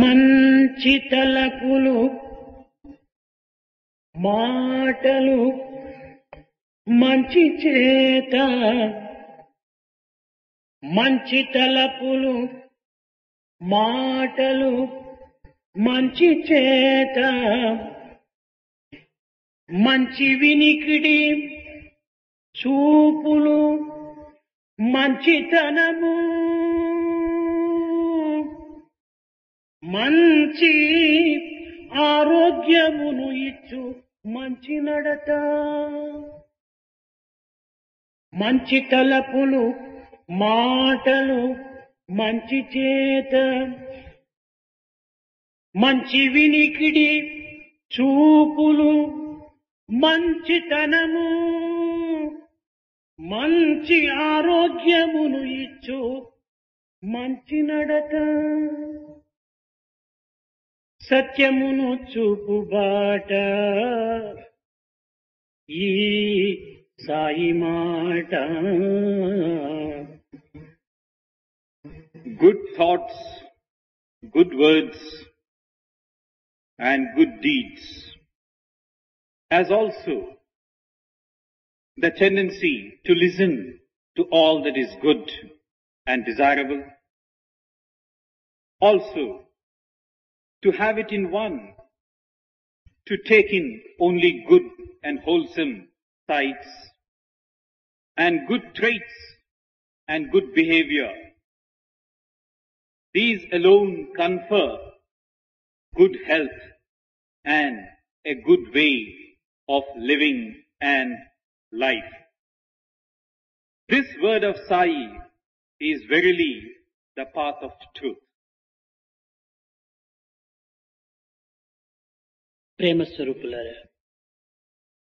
మంచి తలపులు మాటలు మంచి చేత మంచి తలపులు మాటలు మంచి చేత మంచి వినికిడి చూపులు మంచితనము మంచి ఆరోగ్యమును ఇచ్చు మంచి నడత. మంచి తలపులు మాటలు మంచి చేత. మంచి వినికిడి చూపులు మంచితనము. మంచి ఆరోగ్యమును ఇచ్చు మంచి నడత. సత్యమును చూపు బాట ఈ సాయి మాట good thoughts, good words, and good deeds, as also the tendency to listen to all that is good and desirable, also to have it in one, to take in only good and wholesome sights, and good traits and good behavior. These alone confer good health and a good way of living and life. This word of Sai is verily the path of truth. ప్రేమ స్వరూపులారా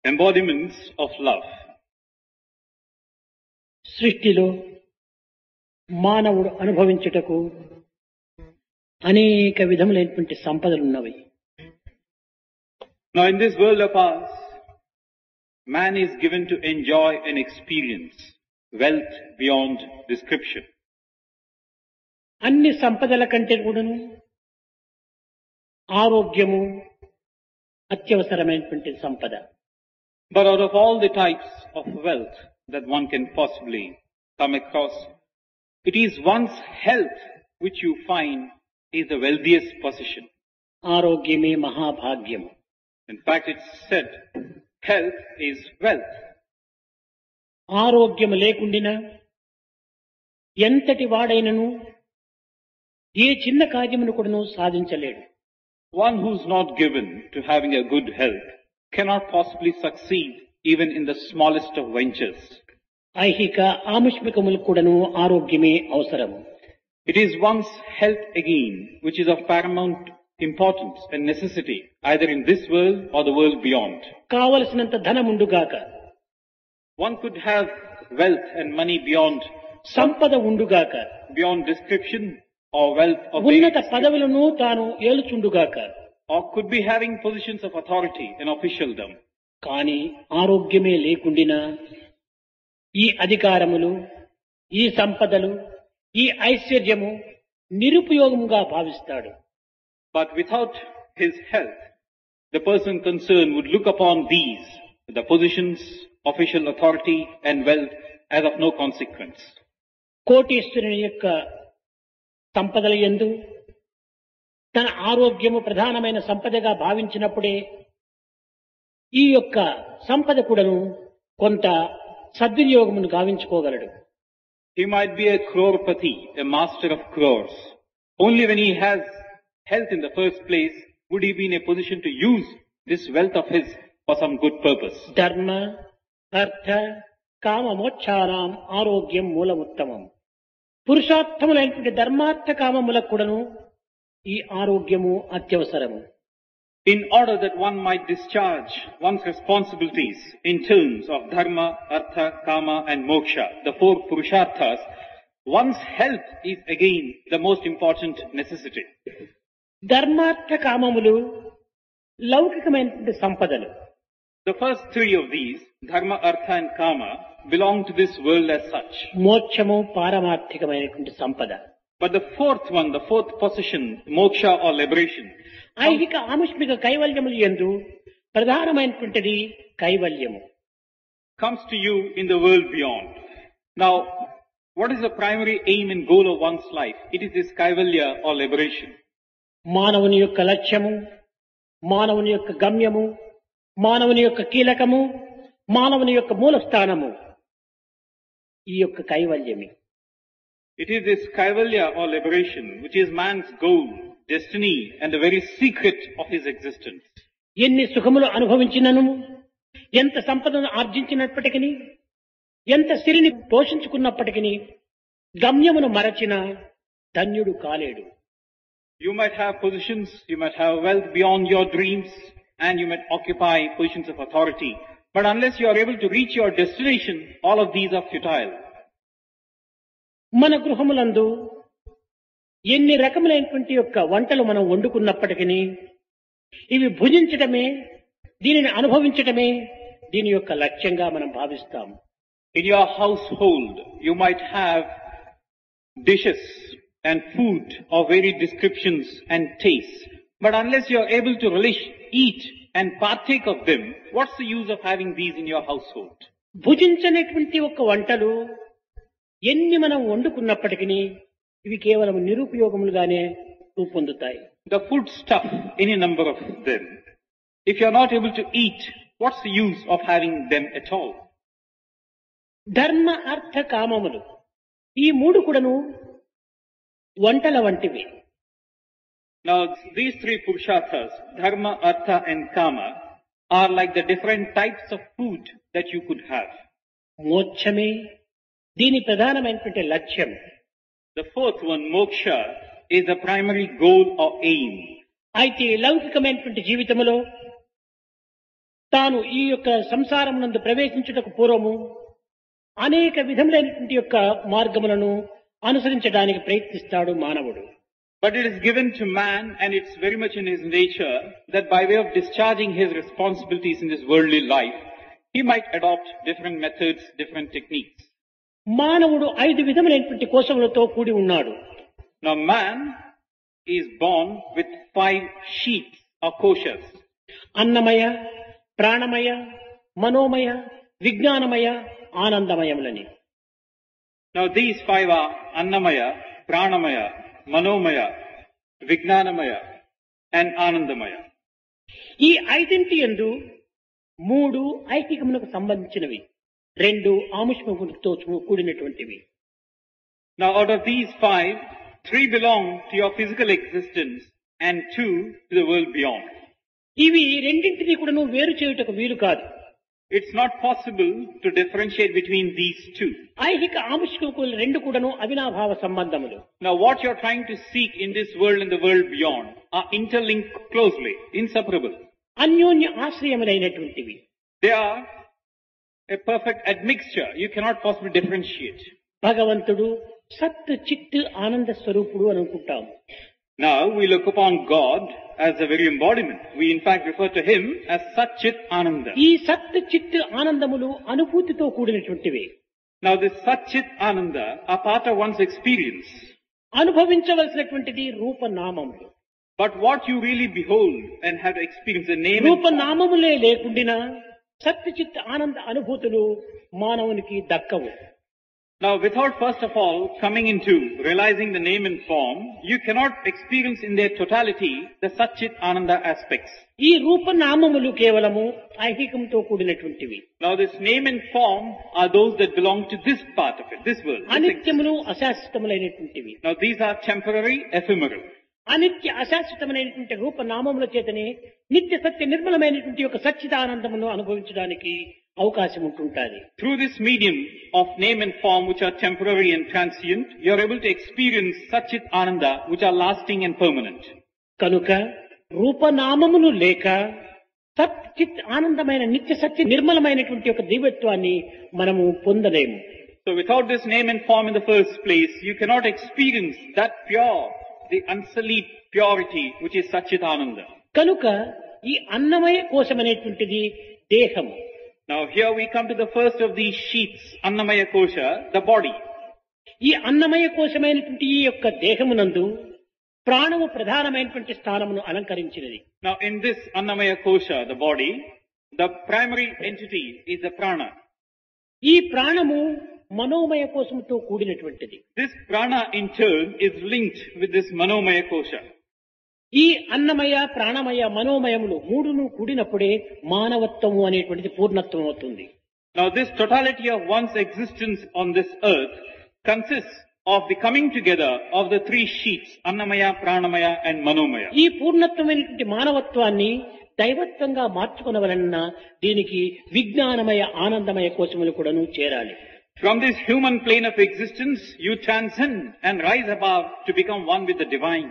Embodiments of love. సృష్టిలో మానవుడు అనుభవించుటకు అనేక విధములైనటువంటి సంపదలు ఉన్నవి Now in this world of ours, man is given to enjoy and experience wealth beyond description. అన్ని సంపదల కంటే కూడాను ఆరోగ్యము అత్యవసరమైనటువంటి సంపద But out of all the types of wealth that one can possibly come across, it is one's health which you find is the wealthiest possession. ఆరోగ్యమే మహాభాగ్యము In fact, it's said, health is wealth. ఆరోగ్యము లేకుండినా ఎంతటి వాడైనను ఏ చిన్న కార్యమును కూడాను సాధించలేడు One who's not given to having a good health cannot possibly succeed even in the smallest of ventures. ఐహిక ఆముష్మికములు కూడాను ఆరోగ్యమే అవసరము It is one's health again which is of paramount importance and necessity either in this world or the world beyond. కావలసినంత ధనముండుగాక One could have wealth and money beyond సంపద ఉండుగాక beyond description or wealth of ఉన్నత various- పదవులను తాను ఏలుచుండుగాక or could be having positions of authority and officialdom. కాని ఆరోగ్యమే లేకుండినా ఈ అధికారములు ఈ సంపదలు ఈ ఐశ్వర్యము నిరుపయోగముగా భావిస్తాడు But without his health, the person concerned would look upon these, the positions, official authority and wealth as of no consequence. కోటీశ్వరుని యొక్క సంపదల యందు తన ఆరోగ్యము ప్రధానమైన సంపదగా భావించినప్పుడే ఈ యొక్క సంపద కూడాను కొంత సద్వినియోగమును గావించుకోగలడు He might be a crorepati, a master of crores. Only when he has health in the first place would he be in a position to use this wealth of his for some good purpose. ధర్మ అర్థ కామ మోక్షానాం ఆరోగ్యం మూలముత్తమం పురుషార్థములైనటువంటి ధర్మార్థ కామములకు కూడాను ఈ ఆరోగ్యము అత్యవసరము In order that one might discharge one's responsibilities in terms of dharma, artha, kama and moksha, the four purusharthas, one's health is again the most important necessity. ధర్మార్థ కామములు లౌకికమైనటువంటి సంపదలు The first three of these, dharma, artha and kama, belong to this world as such. మోక్షము పారమార్థికమైనటువంటి సంపద But the fourth one, the fourth position, moksha or liberation, ఐహిక ఆముష్మిక కైవల్యములు ఎందు ప్రధానమైనటువంటిది కైవల్యము comes to you in the world beyond. Now, what is the primary aim and goal of one's life? It is this kaivalya or liberation. మానవుని యొక్క లక్ష్యము మానవుని యొక్క గమ్యము మానవుని యొక్క కీలకము మానవుని యొక్క మూల స్థానము ఈ యొక్క కైవల్యమే It is this kaivalya or liberation which is man's goal, destiny and the very secret of his existence. ఎన్ని సుఖములు అనుభవించినను ఎంత సంపదను ఆర్జించినప్పటికీ ఎంత సిరిని పోషించుకున్నప్పటికీ గమ్యమును మరచిన ధన్యుడు కాలేడు You might have positions, you might have wealth beyond your dreams, and you might occupy positions of authority. But unless you are able to reach your destination, all of these are futile. మన గృహములందు ఎన్ని రకములైనటువంటి యొక్క వంటలు మనం వండుకున్నప్పటికీ ఇవి భుజించటమే దీనిని అనుభవించటమే దీని యొక్క లక్ష్యంగా మనం భావిస్తాం In your household, you might have dishes and food of varied descriptions and tastes. But unless you are able to relish, eat and partake of them, what's the use of having these in your household? భుజించనటువంటి ఒక వంటలు ఎన్ని మనం వండుకున్నప్పటికీ ఇవి కేవలం నిరుపయోగములుగానే రూపొందుతాయి The food stuff, any number of them. If you are not able to eat, what's the use of having them at all? ధర్మ అర్థ కామములు ఈ మూడు కూడాను వంటల వంటివి Now, these three purusharthas, dharma, artha and kama, are like the different types of food that you could have. మోక్షమే దీని ప్రధానమైనటువంటి లక్ష్యం The fourth one, moksha, is the primary goal or aim. అయితే లౌకికమైనటువంటి జీవితములో తాను ఈ యొక్క సంసారమునందు ప్రవేశించుటకు పూర్వము అనేక విధములైనటువంటి యొక్క మార్గములను అనుసరించడానికి ప్రయత్నిస్తాడు మానవుడు But it is given to man and it's very much in his nature that by way of discharging his responsibilities in this worldly life, he might adopt different methods, different techniques. మానవుడు ఐదు విధములైనటువంటి కోశములతో కూడి ఉన్నాడు Now man is born with five sheets or koshas. అన్నమయ ప్రాణమయ మనోమయ విజ్ఞానమయ ఆనందమయములని Now these five are Annamaya, Pranamaya, Manomaya, Vijnanamaya and Anandamaya. ఈ ఐదింటి ఎందు మూడు ఐహికములకు సంబంధించినవి రెండు ఆముష్మకులతో కూడినటువంటివి Now out of these five, three belong to your physical existence and two to the world beyond. ఇవి రెండింటినీ కూడాను వేరు చేయుటకు వీలు కాదు It's not possible to differentiate between these two. ఐహిక ఆముష్మకులు రెండు కూడాను అవినాభావ సంబంధములు Now what you're trying to seek in this world and the world beyond are interlinked closely, inseparable. అన్యోన్య ఆశ్రయములైనటువంటివి They are a perfect admixture. You cannot possibly differentiate. భగవంతుడు సత్ చిత్ ఆనంద స్వరూపుడు అని అనుకుంటాం Now we look upon God as the very embodiment. We in fact refer to Him as Satchit Ananda. ఈ సత్ చిత్ ఆనందములు అనుభూతితో కూడినటువంటివి Now this Satchit Ananda are part of one's experience. అనుభవించవలసినటువంటిది రూపనామములు But what you really behold and have to experience the name and రూపనామములే లేకుండినా సత్ చిత్ ఆనంద అనుభూతులు మానవునికి దక్కవు Now without first of all coming into realizing the name and form, you cannot experience in their totality the Satchit Ananda aspects. ఈ రూపనామములు కేవలము ఐహికంతో కూడినటువంటివి Now this name and form are those that belong to this part of it, this world. this అనిత్యములు అశాశ్వతములైనటువంటివి Now these are temporary, ephemeral. అనిత్య అశాశ్వతమైనటువంటి రూపనామముల చేతనే నిత్య సత్య నిర్మలమైనటువంటి యొక్క సచ్చిదానందమును అనుభవించడానికి అవకాశం ఉంటుంటుంది. Through this medium of name and form which are temporary and transient you are able to experience sachit ananda which are lasting and permanent కనుక రూపనామమును లేక సచిత్ ఆనందమైన నిత్య సత్య నిర్మలమైనటువంటి ఒక దివ్యత్వాన్ని మనము పొందలేము. So without this name and form in the first place you cannot experience that pure the unsullied purity which is sachit ananda కనుక ఈ అన్నమయ కోశం అనేటువంటిది దేహము. Now here we come to the first of the sheaths annamaya kosha the body ఈ అన్నమయ కోశమైనటువంటి ఈ యొక్క దేహమునందు ప్రాణము ప్రధానమైనటువంటి స్థానమును అలంకరించినది. Now in this annamaya kosha the body the primary entity is the prana ఈ ప్రాణము మనోమయ కోశముతో కూడినటువంటిది. This prana in turn is linked with this manomaya kosha ఈ అన్నమయ ప్రాణమయ మనోమయములు మూడును కూడినప్పుడే మానవత్వము అనేటువంటిది పూర్ణత్వం అవుతుంది. This totality of one's existence on this earth consist of the coming together of the three sheaths annamaya pranamaya and మనోమయ ఈ పూర్ణత్వమైనటువంటి మానవత్వాన్ని దైవత్వంగా మార్చుకునవలన్న దీనికి విజ్ఞానమయ ఆనందమయ కోశములు కూడాను చేరాలి. From this human plane of existence you transcend and rise above to become one with the divine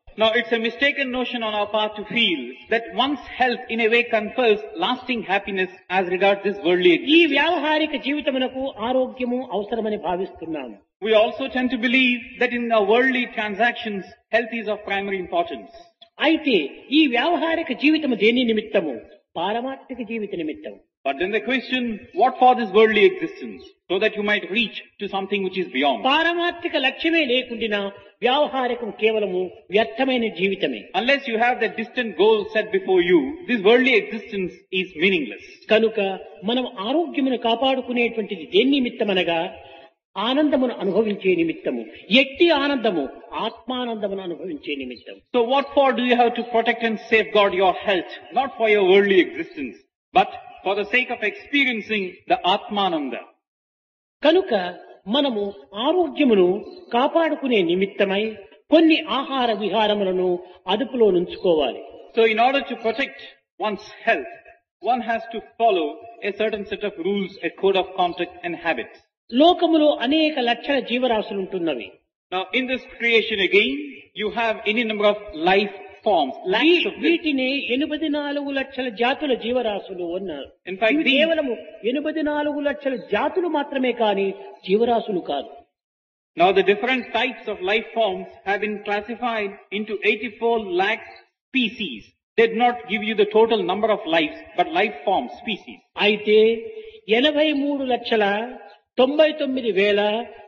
Now it's a mistaken notion on our part to feel that one's health in a way confers lasting happiness as regards this worldly ఈ existence. వ్యావహారిక జీవితమునకు ఆరోగ్యము అవసరమని భావిస్తున్నాము We also tend to believe that in our worldly transactions, health is of primary importance. అయితే ఈ వ్యావహారిక జీవితము దేని నిమిత్తము పారమార్థిక జీవిత నిమిత్తం But then the question, what for this worldly existence? So that you might reach to something which is beyond. పారమార్థిక లక్ష్యమే లేకుండా వ్యావహారికం కేవలము వ్యర్థమైన జీవితమే Unless you have that distant goal set before you, this worldly existence is meaningless. కనుక మనం ఆరోగ్యమును కాపాడుకునేటువంటిది దేని నిమిత్తమనగా ఆనందమును అనుభవించే నిమిత్తము ఎట్టి ఆనందము ఆత్మానందమును అనుభవించే నిమిత్తం So what for do you have to protect and safeguard your health? Not for your worldly existence, but for the sake of experiencing the Atmananda. కనుక మనము ఆరోగ్యమును కాపాడుకునే నిమిత్తమై కొన్ని ఆహార విహారములను అదుపులో నుంచుకోవాలి So in order to protect one's health, one has to follow a certain set of rules, a code of conduct and habits. లోకములో అనేక లక్షల జీవరాశులు ఉంటున్నవి Now in this creation again, you have any number of life forms. వీటిని ఎనిమిది నాలుగు లక్షల జాతుల జీవరాశులు ఉన్నారు In fact, ఇవి these- కేవలము ఎనిమిది నాలుగు లక్షల జాతులు మాత్రమే కాని జీవరాశులు కాదు Now the different types of life forms have been classified into 84 lakh species. They did not give you the total number of lives, but life forms, species. అయితే ఎనభై మూడు లక్షల తొంభై తొమ్మిది వేల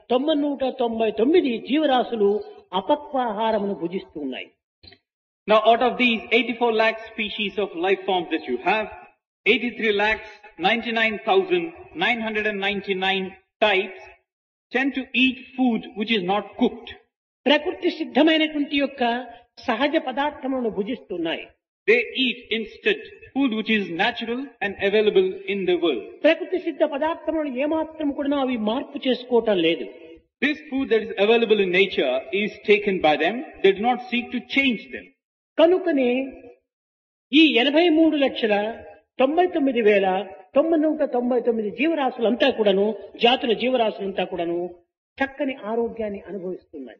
తొమ్మిది నూట తొంభై తొమ్మిది జీవరాశులు అపక్వాహారమును భుజిస్తున్నాయి Now out of these 84 lakh species of life forms that you have, 83 lakhs 99,999 types tend to eat food which is not cooked. ప్రకృతి సిద్ధమైనటువంటి యొక్క సహజ పదార్థములను భుజిస్తున్నాయి They eat instead food which is natural and available in the world. ప్రకృతి సిద్ధ పదార్థములను ఏమాత్రం కూడా అవి మార్పు చేసుకోవటం లేదు This food that is available in nature is taken by them. They do not seek to change them. కనుకనే ఈ ఎనభై మూడు లక్షల తొంభై తొమ్మిది వేల తొమ్మిది నూట తొంభై తొమ్మిది జీవరాశులంతా కూడాను జాతుల జీవరాశులంతా కూడాను చక్కని ఆరోగ్యాన్ని అనుభవిస్తున్నాయి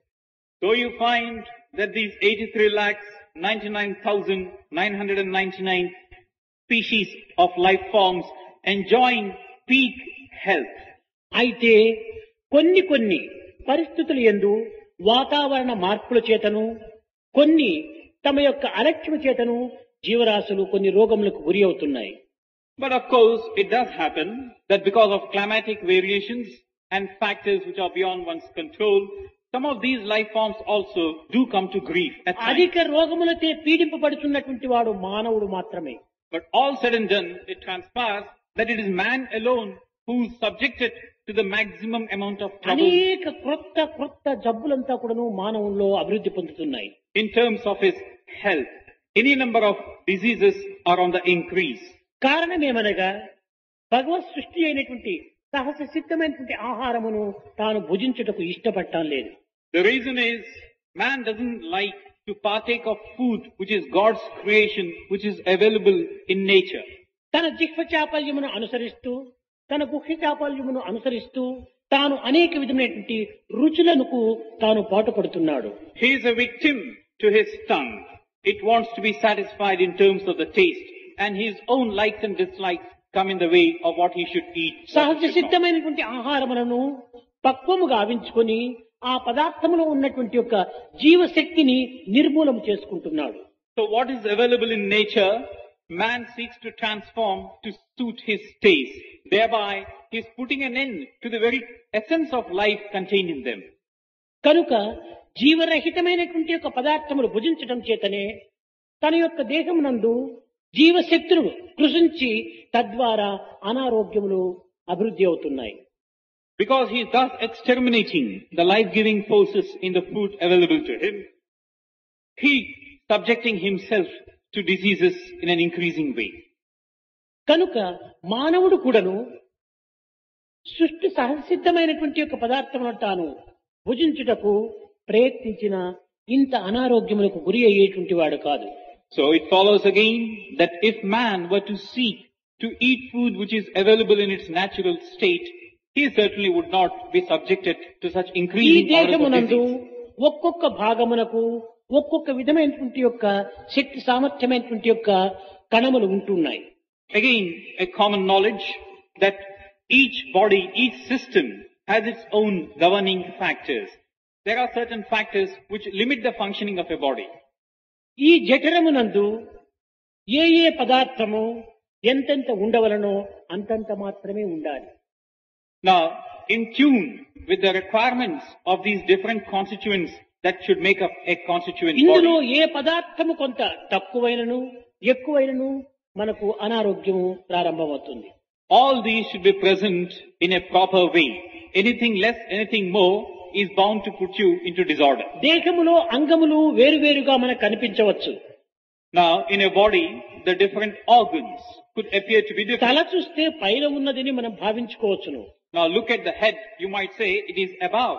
So you find that these 83 lakhs 99,999 species of life forms enjoying peak health. అయితే కొన్ని కొన్ని పరిస్థితులు ఎందు వాతావరణ మార్పుల చేతను కొన్ని తమ యొక్క అలక్ష్యం చేతను జీవరాశులు కొన్ని రోగములకు గురి అవుతున్నాయి But of course, it does happen that because of climatic variations and factors which are beyond one's control, some of these life forms also do come to grief at times. అధిక రోగములతో పీడింపబడుతున్నటువంటి వాడు మానవుడు మాత్రమే But all said and done, it transpires that it is man alone who is subjected to the maximum amount of trouble అనేక క్రొత్త క్రొత్త జబ్బులంతా కూడాను మానవుల్లో అభివృద్ధి పొందుతున్నాయి in terms of his health any number of diseases are on the increase కారణం ఏమనగా భగవత్ సృష్టి అయినటువంటి సహస సిద్ధమైనటువంటి ఆహారమును తాను భుజించుటకు ఇష్టపడటం లేదు. The reason is man doesn't like to partake of food which is God's creation which is available in nature తన జిహ్వ చాపల్యమును అనుసరిస్తూ తన గుహ్య చాపల్యమును అనుసరిస్తూ తాను అనేక విధమైనటువంటి రుచులను తాను పాటు పడుతున్నాడు he is a victim to his tongue It wants to be satisfied in terms of the taste and his own likes and dislikes come in the way of what he should eat. what సహజ he should not. సిద్ధమైనటువంటి ఆహారములను పక్వము గావించుకొని ఆ పదార్థములో ఉన్నటువంటి యొక్క జీవశక్తిని నిర్మూలన చేసుకుంటున్నాడు So what is available in nature, man seeks to transform to suit his taste. Thereby, he is putting an end to the very essence of life contained in them. కనుక జీవరహితమైనటువంటి యొక్క పదార్థములు భుజించడం చేతనే తన యొక్క దేహమునందు జీవశక్తులు కృషించి తద్వారా అనారోగ్యములు అభివృద్ధి అవుతున్నాయి. Because he does exterminating the life giving forces in the food available to him he subjecting himself to diseases in an increasing way కనుక మానవుడు కూడాను సృష్టి సహసిద్ధమైనటువంటి యొక్క పదార్థం తాను భుజించుటకు ప్రయత్నించిన ఇంత అనారోగ్యములకు గురి అయ్యేటువంటి వాడు కాదు So it follows again that if man were to seek to eat food which is available in its natural state, he certainly would not be subjected to such ఈ increasing orders of దేహమునందు disease. ఒక్కొక్క భాగమునకు ఒక్కొక్క విధమైనటువంటి యొక్క శక్తి సామర్థ్యమైనటువంటి యొక్క కణములు ఉంటున్నాయి Again, a common knowledge that each body, each system has its own governing factors. There are certain factors which limit the functioning of a body. ఈ జఠరమునందు ఏ ఏ పదార్థము ఎంతెంత ఉండవలనో అంతంత మాత్రమే ఉండాలి Now, in tune with the requirements of these different constituents that should make up a constituent ఇందులో body, ఏ పదార్థము కొంత తక్కువైనను ఎక్కువైనను మనకు అనారోగ్యము ప్రారంభమవుతుంది all these should be present in a proper way. Anything less anything more is bound to put you in to disorder దేహములో అంగములు వేరువేరుగా మనకు కనిపించవచ్చు. Now in a body the different organs could appear to be తల చూస్తే పైన ఉన్నదని మనం భావించుకోవచ్చును. Now look at the head you might say it is above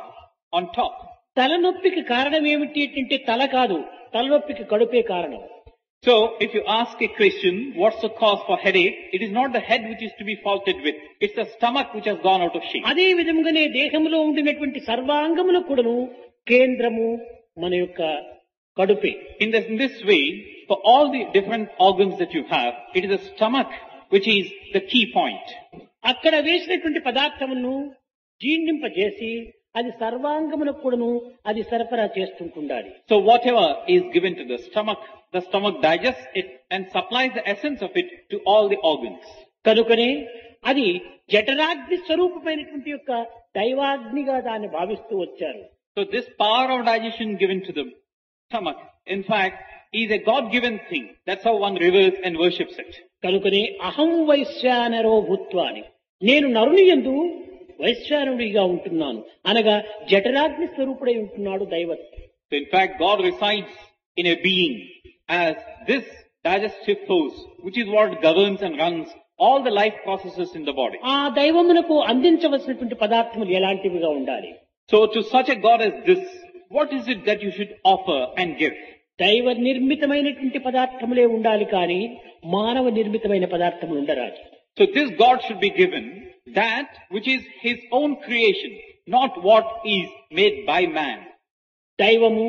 on top తలనొప్పికి కారణం ఏమిటి అంటే తల కాదు. తలనొప్పికి కడుపే కారణం. So if you ask a Christian, what's the cause for headache? It is not the head which is to be faulted with. It's the stomach which has gone out of shape. అదే విధముగానే దేహంలో ఉండినటువంటి సర్వాంగములు కూడాను కేంద్రము మన యొక్క కడుపే In this, in this way, for all the different organs that you have, it is the stomach which is the key point. అక్కడ వేసినటువంటి పదార్థములను జీర్ణింపజేసి అది సర్వాంగములకు కూడాను అది సరఫరా చేస్తుంటుండాలి So whatever is given to the stomach, the stomach digests it and supplies the essence of it to all the organs. కనుకనే అది జఠరాగ్ని స్వరూపమైనటువంటి యొక్క దైవాగ్నిగా దాన్ని భావిస్తూ వచ్చారు So this power of digestion given to the stomach, in fact, is a God-given thing. That's how one reveres and worships it. కనుకనే అహం వైశ్వానరో భూత్వా అని నేను నరుని యందు వైశ్వానుడిగా ఉంటున్నాను అనగా జఠరాగ్ని స్వరూపుడై ఉంటున్నాడు దైవత్ in fact, God resides in a being as this digestive force, which is what governs and runs all the life processes in the body. ఆ దైవమునకు అందించవలసినటువంటి పదార్థములు ఎలాంటివిగా ఉండాలి So to such a God as this, what is it that you should offer and give? దైవ నిర్మితమైనటువంటి పదార్థములే ఉండాలి కానీ మానవ నిర్మితమైన పదార్థములు ఉండరాదు So this God should be given that which is his own creation, not what is made by man. దైవము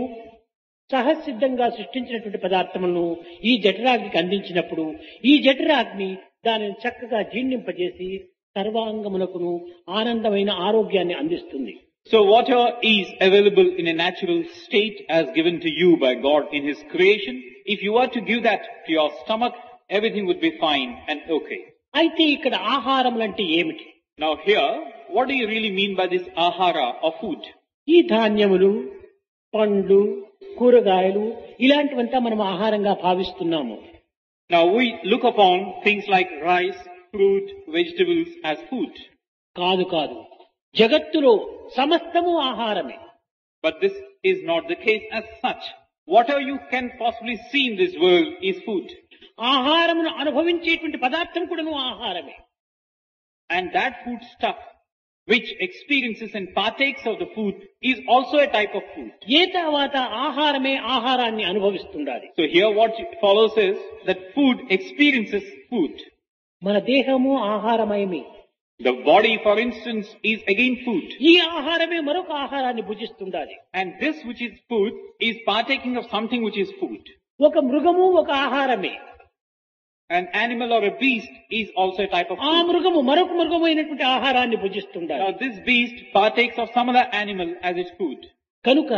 సహసిద్ధంగా సృష్టించినటువంటి పదార్థములను ఈ జఠరాగ్నికి అందించినప్పుడు ఈ జఠరాగ్ని దానిని చక్కగా జీర్ణింపజేసి సర్వాంగమునకును ఆనందమైన ఆరోగ్యాన్ని అందిస్తుంది So whatever is available in a natural state as given to you by God in His creation, if you were to give that to your stomach, everything would be fine and okay. అయితే ఇక్కడ ఆహారం అంటే ఏమిటి now here what do really mean by this ahara ah food ఈ ధాన్యములు పండ్లు కూరగాయలు ఇలాంటివంతా మనం ఆహారంగా భావిస్తున్నాము. Now we look upon things like rice fruit vegetables as food కాదు కాదు. జగత్తులో సమస్తము ఆహారమే. But this is not the case as such whatever you can possibly see in this world is food ఆహారమును అనుభవించేటువంటి పదార్థం కూడాను ఆహారమే And that food stuff which experiences and partakes of the food is also a type of food. ఏ తర్వాత ఆహారమే ఆహారాన్ని అనుభవిస్తుండాలి So here what follows is that food experiences food. మన దేహము ఆహారమయమే The body, for instance, is again food. ఈ ఆహారమే మరొక ఆహారాన్ని భుజిస్తుండాలి And this which is food is partaking of something which is food. ఒక మృగము ఒక ఆహారమే An animal or a beast is also a type of ఆ food. మృగము మరొక మృగమైనటువంటి ఆహారాన్ని భుజిస్తుండాలి Now this beast partakes of some other animal as its food. కనుక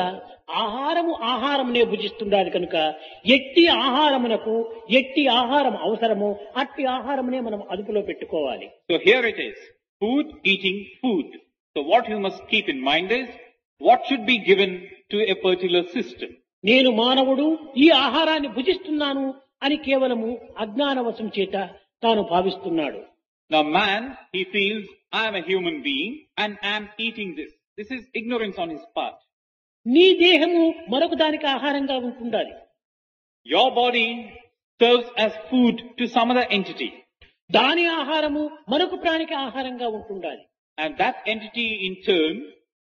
ఆహారము ఆహారమునే భుజిస్తుండాలి కనుక ఎట్టి ఆహారమునకు ఎట్టి ఆహారం అవసరమో అట్టి ఆహారమునే మనం అదుపులో పెట్టుకోవాలి So here it is. Food eating food. So what you must keep in mind is what should be given to a particular system. నేను మానవుడు ఈ ఆహారాన్ని భుజిస్తున్నాను అని కేవలము అజ్ఞానవశం చేత తాను భావిస్తున్నాడు. Man he and I'm eating part నీ దేహము మరొక దానికి ఆహారంగా ఉంటుండాలి. Your body serves as food to some other entity దాని ఆహారము మరొక ప్రాణికి ఆహారంగా ఉంటుండాలి. And that entity in turn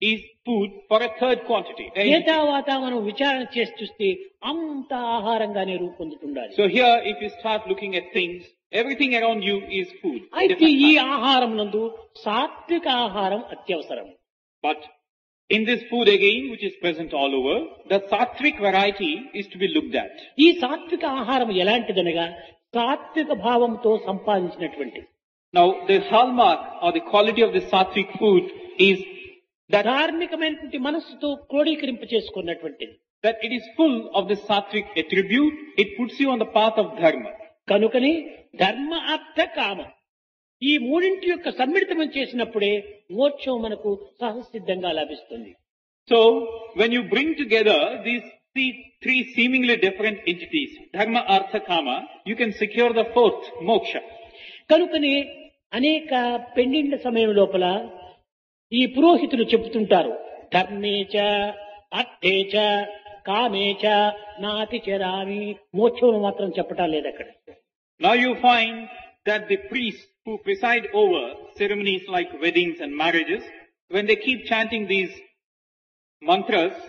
is food for a third quantity. entity. ఏతావాత మనం విచారణ చేసి చూస్తే అంత ఆహారంగానే రూపొందుతుండాలి So here, if you start looking at things, everything around you is food. అయితే ఈ. ఆహారం నందు సాత్విక ఆహారం అత్యవసరం But in this food again, which is present all over, the sattvic variety is to be looked at. ఈ సాత్విక ఆహారం ఎలాంటిదనగా సాత్విక భావంతో సంపాదించినటువంటిది Now, the hallmark or the quality of the sattvic food is ధార్మికమైనటువంటి మనస్సుతో క్రోడీకరింప చేసుకున్నటువంటిది that it is full of the sattvic attribute. It puts you on the path of dharma. కనుకని ధర్మ అర్థ కామం ఈ మూడింటి యొక్క సమ్మిళితం చేసినప్పుడే మోక్షం మనకు సహసిద్ధంగా లభిస్తుంది when you bring together these three, three seemingly different entities, dharma, artha, kama, you can secure the fourth, moksha. కనుకనే అనేక పెండిండ్ల సమయం లోపల ఈ పురోహితులు చెబుతుంటారు ధర్మేచ అర్థేచ కామేచ నాతి చరామి మోక్షము మాత్రం చెప్పటం లేదు అక్కడ now you find that the priests who preside over ceremonies like weddings and marriages when they keep chanting these mantras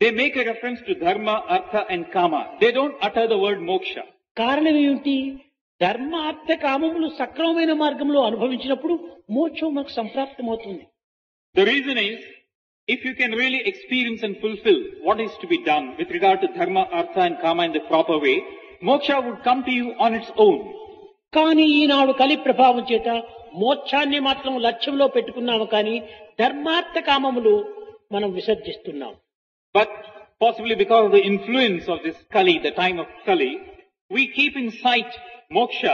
they make a reference to dharma artha and kama they don't utter the word moksha కారణం ఏమిటి? ధర్మ అర్థ కామములు సక్రమమైన మార్గంలో అనుభవించినప్పుడు మోక్షం మాకు సంప్రాప్తమవుతుంది. The reason is, if you can really experience and fulfill what is to be done with regard to dharma, artha and kama in the proper way, moksha would come to you on its own. కానీ ఈనాడు కలి ప్రభావం చేత మోక్షాన్ని మాత్రం లక్ష్యంలో పెట్టుకున్నాము కానీ ధర్మార్థ కామములు మనం విసర్జిస్తున్నాం But possibly because of the influence of this Kali, the time of Kali, we keep in sight moksha,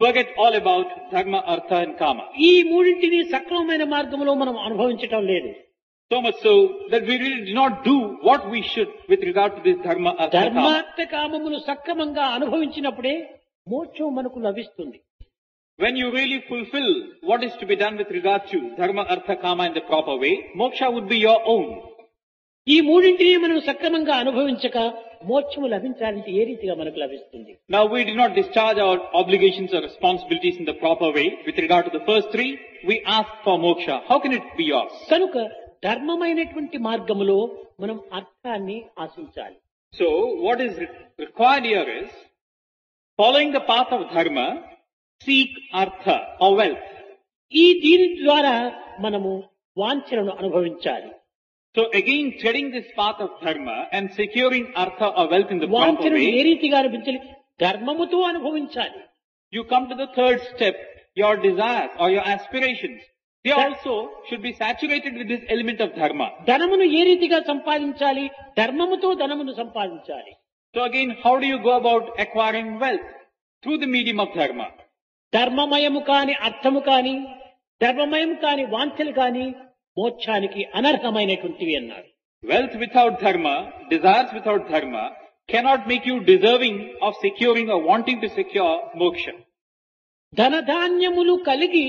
forget all about dharma, artha and kama. ఈ మూడింటిని సక్రమమైన మార్గంలో మనం అనుభవించటం లేదు So much so that we really do not do what we should with regard to this dharma, artha, kama. ధర్మార్థ కామములు సక్రమంగా అనుభవించినప్పుడే మోక్షం మనకు లభిస్తుంది When you really fulfill what is to be done with regard to dharma, artha, kama in the proper way, moksha would be your own. ఈ మూడింటిని మనం సక్రమంగా అనుభవించక మోక్షము లభించాలంటే ఏ రీతిగా మనకు లభిస్తుంది? Now we do not discharge our obligations or responsibilities in the proper way with regard to the first three we ask for moksha how can it be your కనుక ధర్మమైనటువంటి మార్గములో మనం అర్థాన్ని ఆశించాలి. So what is required your is following the path of dharma seek artha ah wealth ఈ దీని ద్వారా మనము వాంఛనను అనుభవించాలి. So again treading this path of dharma and securing artha or wealth in the proper వాంఛను A way, రీతిగా అనిపించాలి ధర్మముతో అనుభవించాలి you come to the third step, your desires or your aspirations. They also should be saturated with this element of dharma. ధనమును ఏ రీతిగా సంపాదించాలి ధర్మముతో ధనమును సంపాదించాలి So again, how do you go about acquiring wealth? Through the medium of dharma. ధర్మమయము కాని అర్థము కాని ధర్మమయం కాని వాంఛలు కాని మోక్షానికి అనర్హమైనటువంటివి అన్నారు Wealth without dharma, desires without dharma, cannot make you deserving of securing or wanting to secure moksha. ధనధాన్యములు కలిగి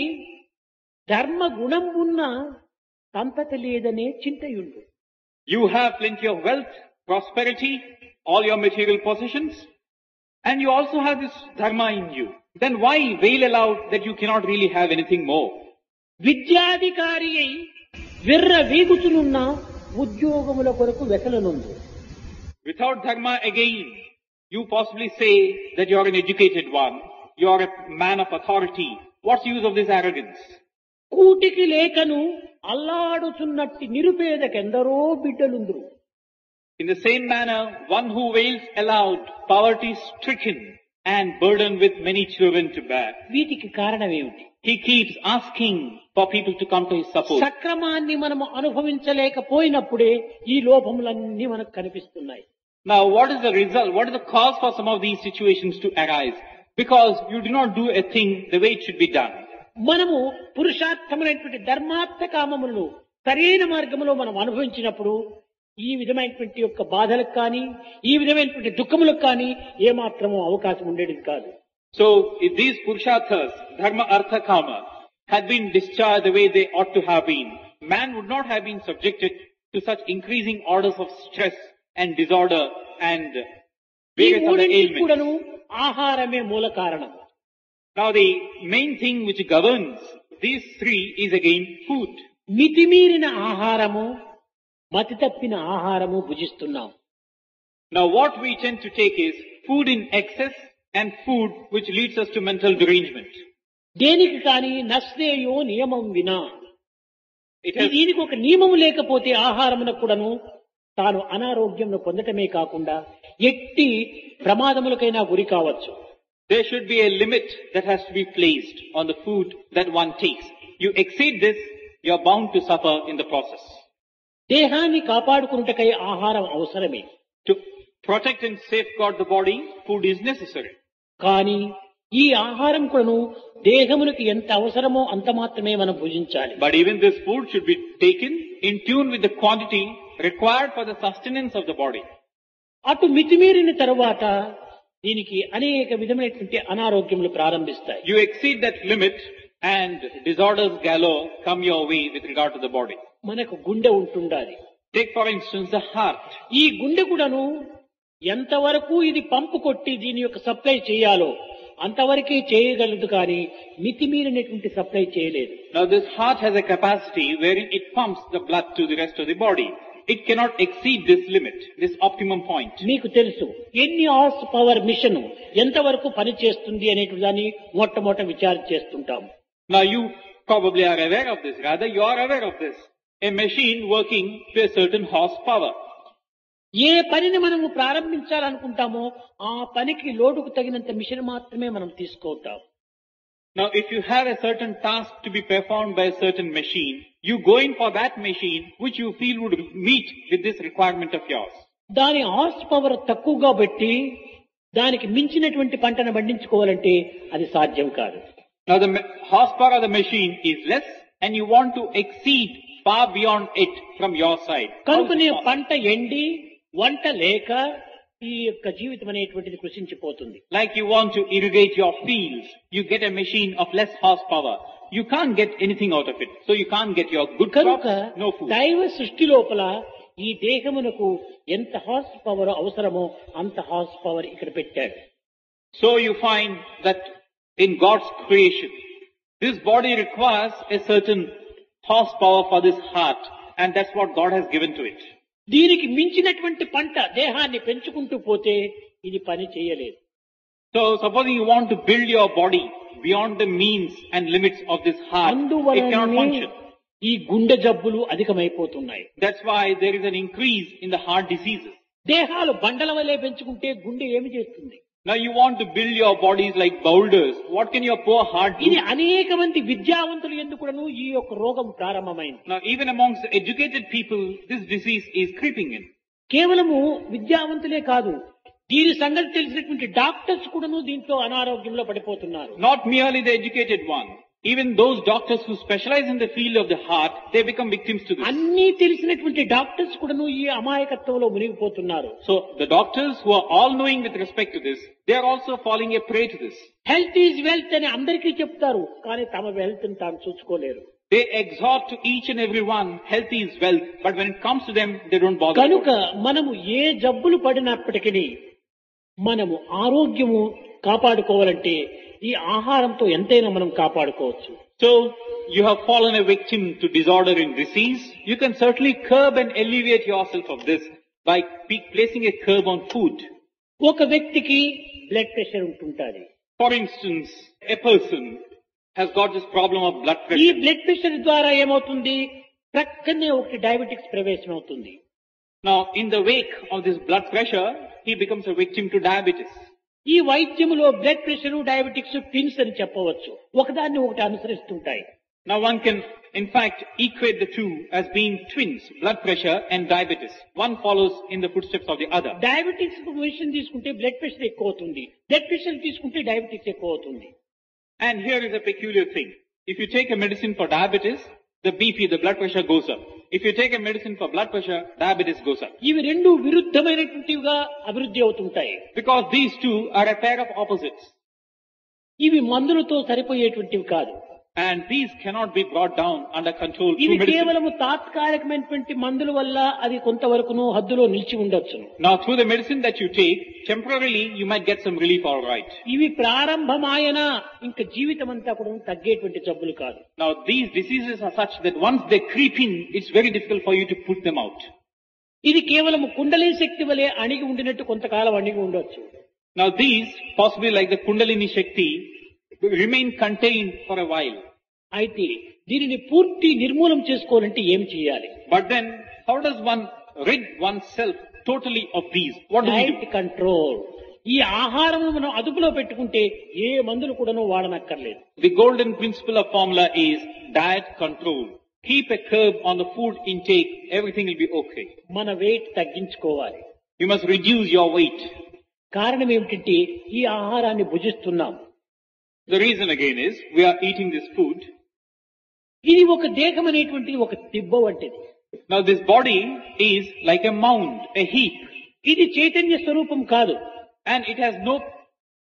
ధర్మ గుణం ఉన్న సంతతి లేదనే చింతయుండు You have plenty of wealth, prosperity, all your material possessions, and you also have this dharma in you. Then why wail aloud that you cannot really have anything more? విద్యాధికారి అయి విర్ర వీగుచునున్న ఉద్యోగముల కొరకు వెసలనుంది without dharma again you possibly say that you are an educated one you are a man of authority what's use of this arrogance కూటికి లేఖను అల్లాడుచున్నట్టి నిరుపేదకెందరో బిడ్డలుందరు. In the same manner one who wails aloud poverty stricken and burden with many children to back వీటికి కారణం ఏమిటి He keeps asking for people to come to his support. సక్రమాన్ని మనము అనుభవించలేకపోయినప్పుడే ఈ లోపములన్నీ మనకు కనిపిస్తున్నాయి Now, what is the result? What is the cause for some of these situations to arise? Because you do not do a thing the way it should be done. మనము పురుషార్థమైనటువంటి ధర్మార్థ కామములను సరైన మార్గంలో మనం అనుభవించినప్పుడు ఈ విధమైనటువంటి యొక్క బాధలకు కానీ ఈ విధమైనటువంటి దుఃఖములకు కానీ ఏమాత్రము అవకాశం ఉండేది కాదు So, if these purusharthas, dharma, artha, kama, had been discharged the way they ought to have been, man would not have been subjected to such increasing orders of stress and disorder and ఈ various other మూడింటికి కూడాను ailments. ఆహారమే మూల కారణం Now, the main thing which governs these three is again food. మితిమీరిన ఆహారము మతి తప్పిన ఆహారము భుజిస్తున్నాం Now, what we tend to take is food in excess and food which leads us to mental derangement. దేనికి కానీ నశ్రేయో నియమం వినా It ఈ has దీనికి ఒక నియమం లేకపోతే ఆహారమునకు కూడాను తాను అనారోగ్యంను పొందటమే కాకుండా ఎట్టి ప్రమాదములకైనా గురి కావచ్చు There should be a limit that has to be placed on the food that one takes. You exceed this, you are bound to suffer in the process. దేహాన్ని కాపాడుకున్నటకై ఆహారం అవసరమే To protect and safeguard the body, food is necessary. కాని ఈ ఆహారం కొను దేహమునికి ఎంత అవసరమో అంత మాత్రమే మనం భుజించాలి. But even this food should be taken in tune with the quantity required for the sustenance of the body అటు మితిమీరిన తర్వాత దీనికి అనేక విధమైనటువంటి అనారోగ్యములు ప్రారంభిస్తాయి. You exceed that limit and disorders galore come your way with regard to the body మనకు గుండె ఉంటుండాలి. Take for instance the heart ఈ గుండె కూడాను ఎంతవరకు ఇది పంపు కొట్టి దీని యొక్క సప్లై చేయాలో అంతవరకే చేయగలదు కానీ మితిమీరినటువంటి సప్లై చేయలేదు. This heart has a capacity where it pumps the blood to the rest of the body it cannot exceed this limit this optimum point మీకు తెలుసు ఎన్ని హార్స్ పవర్ మిషన్ ఎంతవరకు పని చేస్తుంది అనేటువంటి దాన్ని మొట్టమొదటి విచారం చేస్తుంటాం now you probably are aware of this rather you are aware of this a machine working to a certain horse power ఏ పనిని మనము ప్రారంభించాలనుకుంటామో ఆ పనికి లోడుకు తగినంత మిషన్ మాత్రమే మనం తీసుకుంటాం Now if you have a certain task to be performed by a certain machine, you go in for that machine which you feel would meet with this requirement of yours. దాని horse power తక్కువగా పెట్టి దానికి మించినటువంటి పంటను పండించుకోవాలంటే అది సాధ్యం కాదు Now the ma- horsepower of the machine is less and you want to exceed far beyond it from your side. How is it possible? పంట ఎండి వంట లేక ఈ యొక్క జీవితం అనేటువంటిది కృషించిపోతుంది Like you want to irrigate your fields, you get a machine of less horsepower. You can't get anything out of it. So you can't get your good కనుక crops, no food. దైవ సృష్టి లోపల ఈ దేహమునకు ఎంత హార్స్ పవర్ అవసరమో అంత horse power ఇక్కడ పెట్టాడు So you find that in God's creation, this body requires a certain horsepower for this heart and that's what God has given to it. దీనికి మించినటువంటి పంట దేహాన్ని పెంచుకుంటూ పోతే ఇది పని చేయలేదు. So suppose you want to build your body beyond the means and limits of this heart ఈ గుండె జబ్బులు అధికమైపోతున్నాయి. That's why there is an increase in the heart disease దేహాలు బండల వలె పెంచుకుంటే గుండె ఏమి చేస్తుంది? Now you want to build your bodies like boulders. What can your poor heart do? ఇది అనేక మంది విద్యావంతులు ఎందుకును ఈ యొక్క రోగం ప్రారంభమైంది Now even amongst the educated people, this disease is creeping in. కేవలము విద్యావంతులే కాదు దీని సంగతి తెలిసినటువంటి డాక్టర్స్ కూడాను దీంట్లో అనారోగ్యంలో పడిపోతున్నారు Not merely the educated one. Even those doctors who specialize in the field of the heart, they become victims to this. అన్నీ తెలిసినటువంటి డాక్టర్స్ కూడాను ఈ అమాయకత్వంలో మునిగిపోతున్నారు So the doctors who are all knowing with respect to this, they are also falling a prey to this. Health is wealth అని అందరికీ చెప్తారు కానీ తమ హెల్త్ని తాము చూసుకోలేరు They exhort to each and every one, health is wealth, but when it comes to them, they don't bother. కనుక మనము ఏ జబ్బులు పడినప్పటికీ మనము ఆరోగ్యము కాపాడుకోవాలంటే ఈ ఆహారంతో ఎంతైనా మనం కాపాడుకోవచ్చు So you have fallen a victim to disorder and disease. You can certainly curb and alleviate yourself of this by placing a curb on food. ఒక వ్యక్తికి బ్లడ్ ప్రెషర్ ఉంటుంటుంది For instance, a person has got this problem of blood ఈ pressure. Blood pressure ద్వారా ఏమవుతుంది ప్రక్కనే ఒకటి diabetics ప్రవేశం అవుతుంది Now, in the wake of this blood pressure, he becomes a victim to diabetes. ఈ వైద్యములో బ్లడ్ ప్రెషర్ డయాబెటిక్స్ ట్విన్స్ అని చెప్పవచ్చు ఒకదాన్ని ఒకటి అనుసరిస్తుంటాయి Now one can, in fact, equate the two as being twins, blood pressure and diabetes. One follows in the footsteps of the other. Diabetics medicine తీసుకుంటే blood pressure ఎక్కువ అవుతుంది blood pressure తీసుకుంటే diabetics ఎక్కువ అవుతుంది And here is a peculiar thing. If you take a medicine for diabetes, the BP, the blood pressure goes up. If you take a medicine for blood pressure, diabetes goes up. ఇవి రెండు విరుద్ధమైనటువంటివిగా అభివృద్ధి అవుతుంటాయి Because these two are a pair of opposites. ఇవి మందులతో సరిపోయేటువంటివి కాదు And these cannot be brought down under control ఇవి through medicine. కేవలము తాత్కాలికమైనటువంటి మందుల వల్ల అది కొంతవరకును హద్దులో నిలిచి ఉండొచ్చును Now through the medicine that you take, temporarily you might get some relief alright. ఇవి ప్రారంభమాయన ఇంకా జీవితం అంతా కూడా తగ్గేటువంటి జబ్బులు కాదు Now these diseases are such that once they creep in, it's very difficult for you to put them out. ఇది కేవలం కుండలి శక్తి వలె అణిగి ఉండినట్టు కొంతకాలం అణిగి ఉండొచ్చు Now these, possibly like the Kundalini Shakti, remain contained for a while అయితే దీనిని పూర్తి నిర్మూలన చేసుకోవాలంటే ఏం చేయాలి? But then how does one rid oneself totally of these what control ఈ ఆహారం మనం అదుపులో పెట్టుకుంటే ఏ మందులు కూడా వాడనక్కర్లేదు. The golden principle of formula is diet control keep a curb on the food intake everything will be okay మన weight తగ్గించుకోవాలి. You must reduce your weight కారణం ఏమిటంటే ఈ ఆహారాన్ని భుజిస్తున్నాం. The reason again is, we are eating this food. ఇది ఒక దేహం అనేటువంటిది ఒక దిబ్బ వంటిది Now this body is like a mound, a heap, ఇది చైతన్య స్వరూపం కాదు and it has no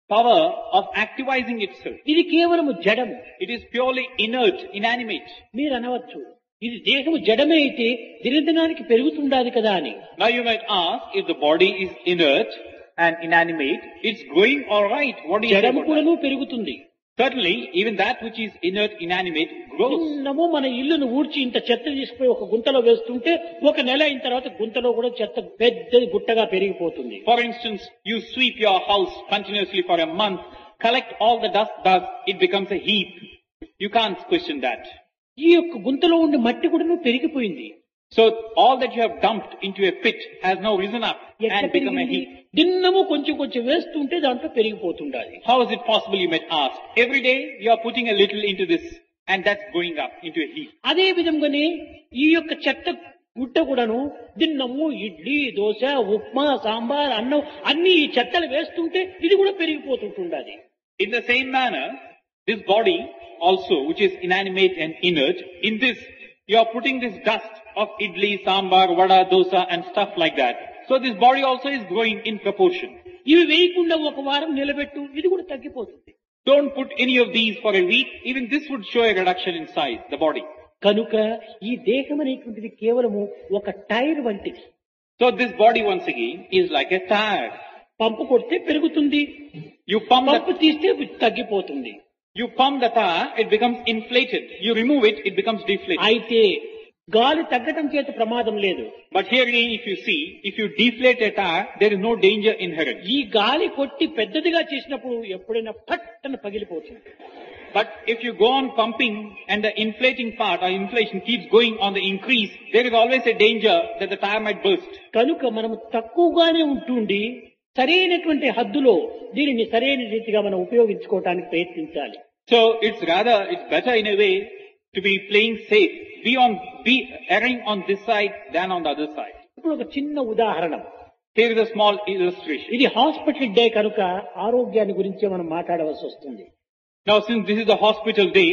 power of activizing itself. ఇది కేవలము జడము It is purely inert, inanimate. మీరు అనవచ్చు ఇది దేహము జడమే అయితే దినదినానికి పెరుగుతుండాలి కదా అని Now you might ask, if the body is inert and inanimate, it's going alright. What do you say జడము about that? కూడాను పెరుగుతుంది Certainly, even that which is inert, inanimate grows. చిన్నము మన ఇల్లును ఊడ్చి ఇంత చెత్త తీసుకుపోయి ఒక గుంతలో వేస్తుంటే ఒక నెల అయిన తర్వాత గుంతలో కూడా చెత్త పెద్దది గుట్టగా పెరిగిపోతుంది For instance, you sweep your house continuously for a month, collect all the dust, dust, it becomes a heap. You can't question that. ఈ యొక్క గుంతలో ఉండే మట్టి కూడాను పెరిగిపోయింది So all that you have dumped into a pit has now risen up ఎట్లా and become a పెరిగింది heap. దిన్నము కొంచెం కొంచెం వేస్తుంటే దాంట్లో పెరిగిపోతుండాలి How is it possible, you might ask? Every day you are putting a little into this and that's going up into a heap. అదే విధంగానే ఈ యొక్క చెత్త గుట్ట కూడాను దిన్నము ఇడ్లీ దోశ ఉప్మా సాంబార్ అన్నం అన్ని ఈ చెత్తలు వేస్తుంటే ఇది కూడా పెరిగిపోతుంటుండాలి In the same manner, this body also, which is inanimate and inert, in this you are putting this dust of idli, sambar, vada, dosa and stuff like that. So this body also is growing in proportion. ఇవి వేయకుండా ఒక వారం నిలబెట్టు ఇది కూడా తగ్గిపోతుంది Don't put any of these for a week. Even this would show a reduction in size, the body. కనుక ఈ దేహం అనేటువంటిది కేవలము ఒక టైర్ వంటిది So this body once again is like a tire. పంపు కొడితే పెరుగుతుంది You pump పంపు the, తీస్తే తగ్గిపోతుంది you pump the tire, it becomes inflated. You remove it, it becomes deflated. అయితే గాలి తగ్గటం చేత ప్రమాదం లేదు. But here if you see if you deflate it there is no danger in here ఈ గాలి కొట్టి పెద్దదిగా చేసినప్పుడు ఎప్పుడైనా పట్టన పగిలిపోతుంది but if you go on pumping and the inflating part ah inflation keeps going on the increase there is always a danger that the tyre might burst కనుక మనం తక్కువగానే ఉంటుండి సరైనటువంటి హద్దులో దీనిని సరైన రీతిగా మనం ఉపయోగించుకోవడానికి ప్రయత్నించాలి. So it's rather it's better in a way to be playing safe, be on, be erring on this side than on the other side. ఇప్పుడు ఒక చిన్న ఉదాహరణ Here is a small illustration. ఇది హాస్పిటల్ డే కనుక ఆరోగ్యాన్ని గురించే మనం మాట్లాడవలసి వస్తుంది Now since this is the hospital day,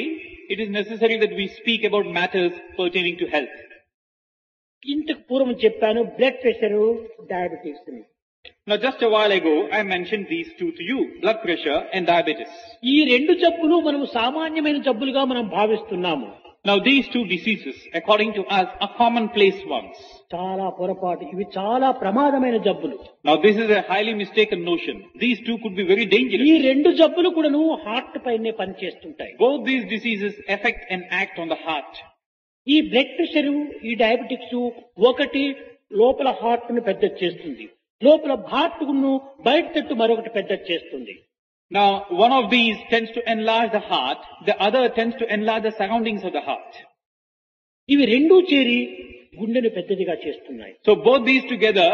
it is necessary that we speak about matters pertaining to health. ఇంతకు పూర్వం చెప్పాను blood pressure diabetes Now just a while ago, I mentioned these two to you, blood pressure and diabetes. ఈ రెండు జబ్బులు మనం సామాన్యమైన జబ్బులుగా మనం భావిస్తున్నాము Now these two diseases, according to us, are commonplace ones. చాలా పొరపాటు ఇవి చాలా ప్రమాదమైన జబ్బులు Now this is a highly mistaken notion. These two could be very ఈ dangerous. రెండు జబ్బులు కూడాను హార్ట్ పైనే పనిచేస్తుంటాయి Both these diseases affect and act on the heart. ఈ బ్లడ్ ప్రెషర్ ఈ డయాబెటిక్స్ ఒకటి లోపల హార్ట్ ను పెద్ద చేస్తుంది లోపల హార్ట్ను బయట తట్టు మరొకటి పెద్ద చేస్తుంది Now, one of these tends to enlarge the heart, the other tends to enlarge the surroundings of the heart. ఇవి రెండూ చేరి గుండెను పెద్దదిగా చేస్తున్నాయి So both these together,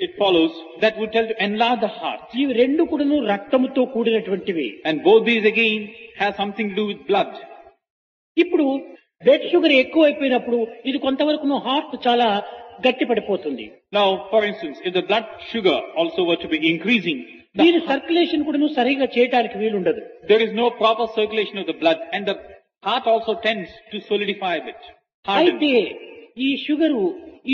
it follows, that would tell to enlarge the heart. ఇవి రెండు కూడాను రక్తముతో కూడినటువంటివి both these again have something to do with blood. ఇప్పుడు బ్లడ్ షుగర్ ఎక్కువ అయిపోయినప్పుడు ఇది కొంతవరకు హార్ట్ చాలా గట్టిపడిపోతుంది. Now for instance if the blood sugar also were be increasing దీని సర్క్యులేషన్ కూడా సరిగా చేయడానికి వీలుండదు. There is no proper circulation of the blood and the heart also tends to solidify with అయితే ఈ షుగర్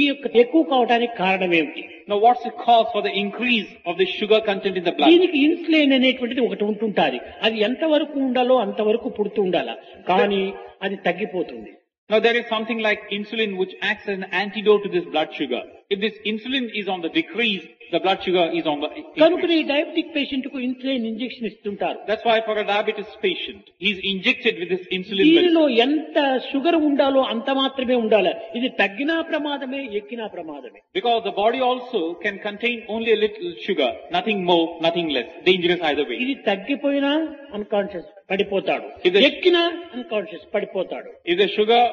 ఈ యొక్క ఎక్కువ కావడానికి కారణం ఏమిటి? నా what's cause for the increase of the sugar content in the blood దీనికి ఇన్సులిన్ అనేటువంటిది ఒకటి ఉంటుంటారు అది ఎంత వరకు ఉండాలో అంతవరకు పుడుతూ ఉండాలి. కానీ అది తగ్గిపోతుంది. Now there is something like insulin which acts as an antidote to this blood sugar. If this insulin is on the decrease, the blood sugar is on the కనుక increase. ఈ డయాబెటిక్ పేషెంట్ కు insulin injection ఇస్తుంటారు That's why for a diabetes patient, he's injected with this insulin medicine. దీనిలో ఎంత sugar ఉండాలో అంత మాత్రమే ఉండాలి ఇది తగ్గినా ప్రమాదమే ఎక్కినా ప్రమాదమే Because the body also can contain only a little sugar, nothing more, nothing less. Dangerous either way. ఇది తగ్గిపోయినా అన్కాన్షియస్ పడిపోతాడు. ఎక్కిన అన్కాన్షియస్ పడిపోతాడు. If the sugar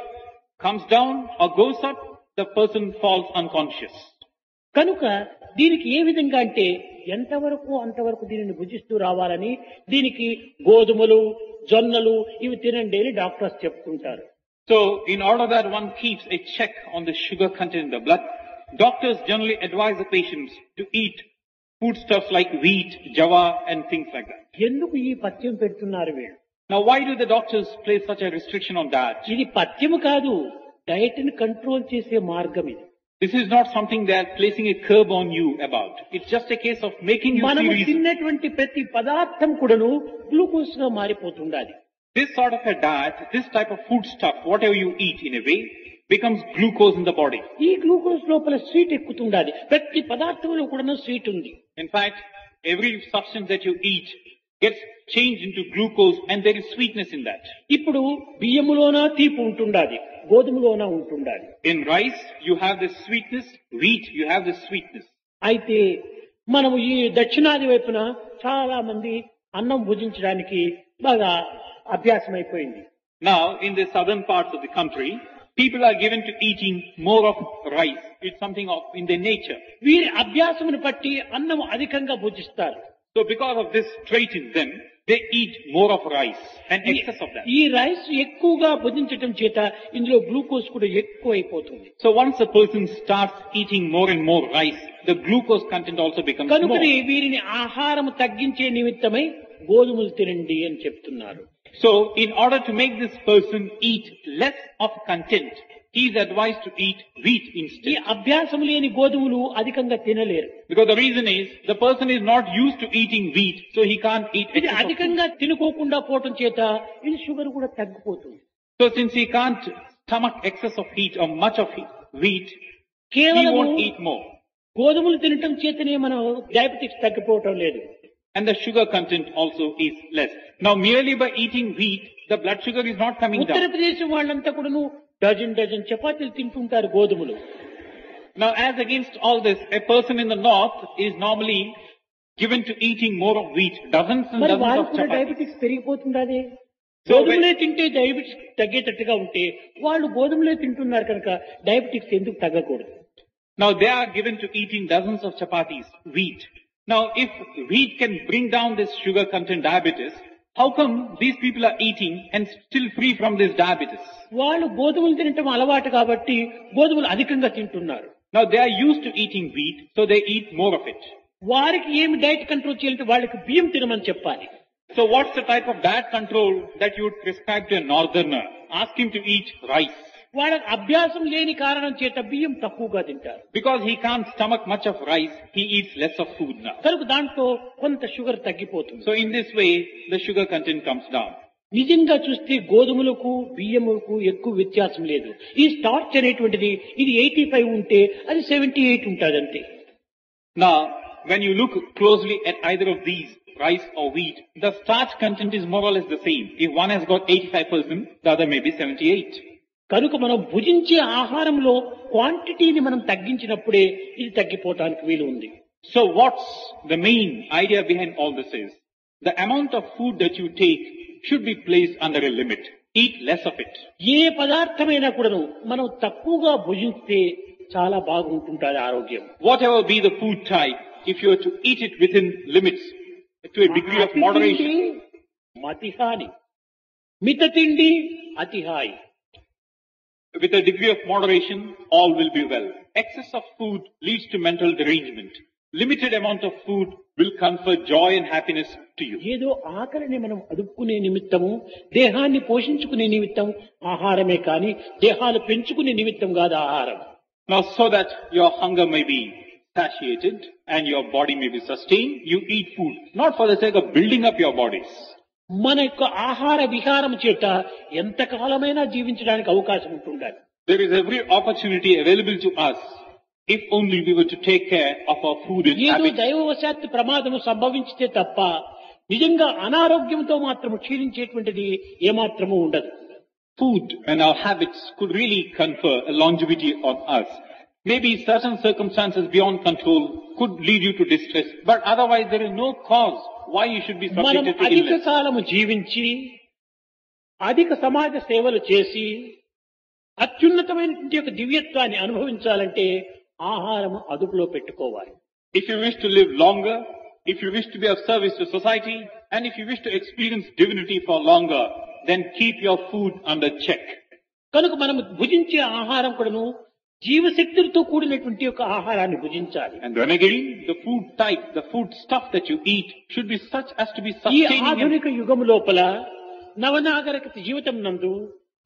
comes down or goes up the person falls unconscious కనుక దీనికి ఏ విధంగా అంటే ఎంతవరకు అంతవరకు దీనిని భుజిస్తూ రావాలని దీనికి గోధుమలు జొన్నలు ఇవి తినండి అని డాక్టర్స్ చెప్పుకుంటారు so in order that one keeps a check on the sugar content the blood doctors generally advise the patients to eat foodstuffs like wheat, java, and things like that. ఎందుకు ఈ పథ్యం పెడుతున్నారు వీళ్ళు Now, why do the doctors place such a restriction on diet? ఇది పథ్యము కాదు diet ని control చేసే మార్గం ఇది This is not something they are placing a curb on you about. It's just a case of making you మనము see reason. తిన్నటువంటి ప్రతి పదార్థం కూడాను గ్లూకోజ్ గా మారిపోతుండాలి This sort of a diet, this type of food stuff, whatever you eat in a way, becomes glucose in the body. ఈ glucose లోపల sweet ఎక్కుతుండాలి ప్రతి పదార్థంలో కూడాను స్వీట్ ఉంది In fact, every substance that you eat gets changed into glucose and there is sweetness in that. ఇప్పుడు బియ్యములోన తీపి ఉంటుండాలి గోధుమలోన ఉంటుండాలి In rice, you have this sweetness. Wheat, you have this sweetness. అయితే మనము ఈ దక్షిణాది వైపున చాలా మంది అన్నం భుజించడానికి బాగా అభ్యాసం అయిపోయింది Now, in the southern parts of the country, people are given to eating more of rice. It's something of in their nature. వీరి అభ్యాసమును బట్టి అన్నం అధికంగా భుజిస్తారు So because of this trait in them, they eat more of rice and ఈ- excess of that. ఈ rice ఎక్కువగా భుజించటం చేత ఇందులో గ్లూకోజ్ కూడా ఎక్కువ అయిపోతుంది So once a person starts eating more and more rice, the glucose content also becomes more. కనుకని వీరిని ఆహారం తగ్గించే నిమిత్తమై గోధుమలు తినండి అని చెప్తున్నారు So in order to make this person eat less of content, he is advised to eat wheat ఈ instead. అభ్యాసం లేని గోధుమలు అధికంగా తినలేరు Because the reason is the person is not used to eating wheat, so he can't eat ఇది excess of food. అధికంగా తినుకోకుండా పోవటం చేత ఇది షుగర్ కూడా తగ్గిపోతుంది So since he can't stomach excess of heat or much of he- wheat, he కేవలం won't eat more. గోధుమలు తినటం చేతనే మనం డయాబెటిక్స్ తగ్గిపోవటం లేదు And the sugar content also is less. Now merely by eating wheat, the blood sugar is not coming down. Uttar Pradesh వాళ్ళంతా కూడాను dozen dozen చపాతీలు తింటుంటారు గోధుమలు Now as against all this, a person in the north is normally given to eating more of wheat, dozens and మరి dozens వారికి of కూడా chapatis. Diabetics పెరిగిపోతుండాదే So when- గోధుమలే తింటే డయాబెటిక్స్ తగ్గేటట్టుగా ఉంటే వాళ్ళు గోధుమలే తింటున్నారు కనుక డయాబెటిక్స్ ఎందుకు తగ్గకూడదు Now they are given to eating dozens of chapatis, wheat. Now if wheat can bring down this sugar content diabetes, how come these people are eating and still free from this diabetes? వాళ్ళు గోధుమలు తినటం అలవాటు కాబట్టి గోధుమలు అధికంగా తింటున్నారు Now they are used to eating wheat, so they eat more of it. వారికి ఏమి డైట్ కంట్రోల్ చేయాలంటే వాళ్ళకి బియ్యం తినమని చెప్పాలి So what's the type of diet control that you would prescribe to a northerner? Ask him to eat rice. వాళ్ళ అభ్యాసం లేని కారణం చేత బియ్యం తక్కువగా తింటారు. Because he can stomach much of rice he is less of food కనుక దాంట్లో కొంత షుగర్ తగ్గిపోతుంది. So in this way the sugar content comes down నిజంగా చూస్తే గోధుమలకు బియ్యములకు ఎక్కువ వ్యత్యాసం లేదు. ఈ స్టార్చ్ అనేటువంటిది ఇది ఎయిటీ ఫైవ్ ఉంటే అది సెవెంటీ ఎయిట్ ఉంటుంది అంతే నా when you look closely at either of these rice or wheat the starch content is more all is the same if one has got eighty five percent the other may seventy eight కనుక మనం భుజించే ఆహారంలో క్వాంటిటీని మనం తగ్గించినప్పుడే ఇది తగ్గిపోవటానికి వీలు ఉంది. So what's the main idea behind all this is the amount of food that you take should be placed under a limit eat less of it ఏ పదార్థమైనా కూడాను మనం తక్కువగా భుజిస్తే చాలా బాగుంటుంటుంది ఆరోగ్యం. Whatever be the food try if you to eat it within limits to degree of moderation మతిహాని. మిత తిండి అతిహాయి. with a degree of moderation, all will be well. Excess of food leads to mental derangement. Limited amount of food will confer joy and happiness to you. ఏదో ఆకలిని మనం అదుపుకునే నిమిత్తము దేహాన్ని పోషించుకునే నిమిత్తం ఆహారమే కానీ దేహాలు పెంచుకునే నిమిత్తం కాదు ఆహారం Now, so that your hunger may be satiated and your body may be sustained, you eat food, not for the sake of building up your bodies. మన యొక్క ఆహార విహారం చేత ఎంతకాలమైనా జీవించడానికి అవకాశం ఉంటుండాలి There is every opportunity available to us if only we were to take care of our food and ఏదో habits. దైవవశాత్తు ప్రమాదము సంభవించితే తప్ప నిజంగా అనారోగ్యంతో మాత్రం క్షీణించేటువంటిది ఏమాత్రము ఉండదు Food and our habits could really confer a longevity on us. Maybe certain circumstances beyond control could lead you to distress, but otherwise there is no cause why you should be subjected to అధిక illness. కాలము జీవించి అధిక సమాజ సేవలు చేసి అత్యున్నతమైనటువంటి యొక్క దివ్యత్వాన్ని అనుభవించాలంటే ఆహారము అదుపులో పెట్టుకోవాలి If you wish to live longer, if you wish to be of service to society, and if you wish to experience divinity for longer, then keep your food under check. కనుక మనం భుజించే ఆహారం కూడాను జీవశక్తులతో కూడినటువంటి యొక్క ఆహారాన్ని భుజించాలి And then again, the food type, the food stuff that you eat should be such as to be ఈ sustaining. and- ఆధునిక యుగం లోపల నవనాగరికత జీవితం నందు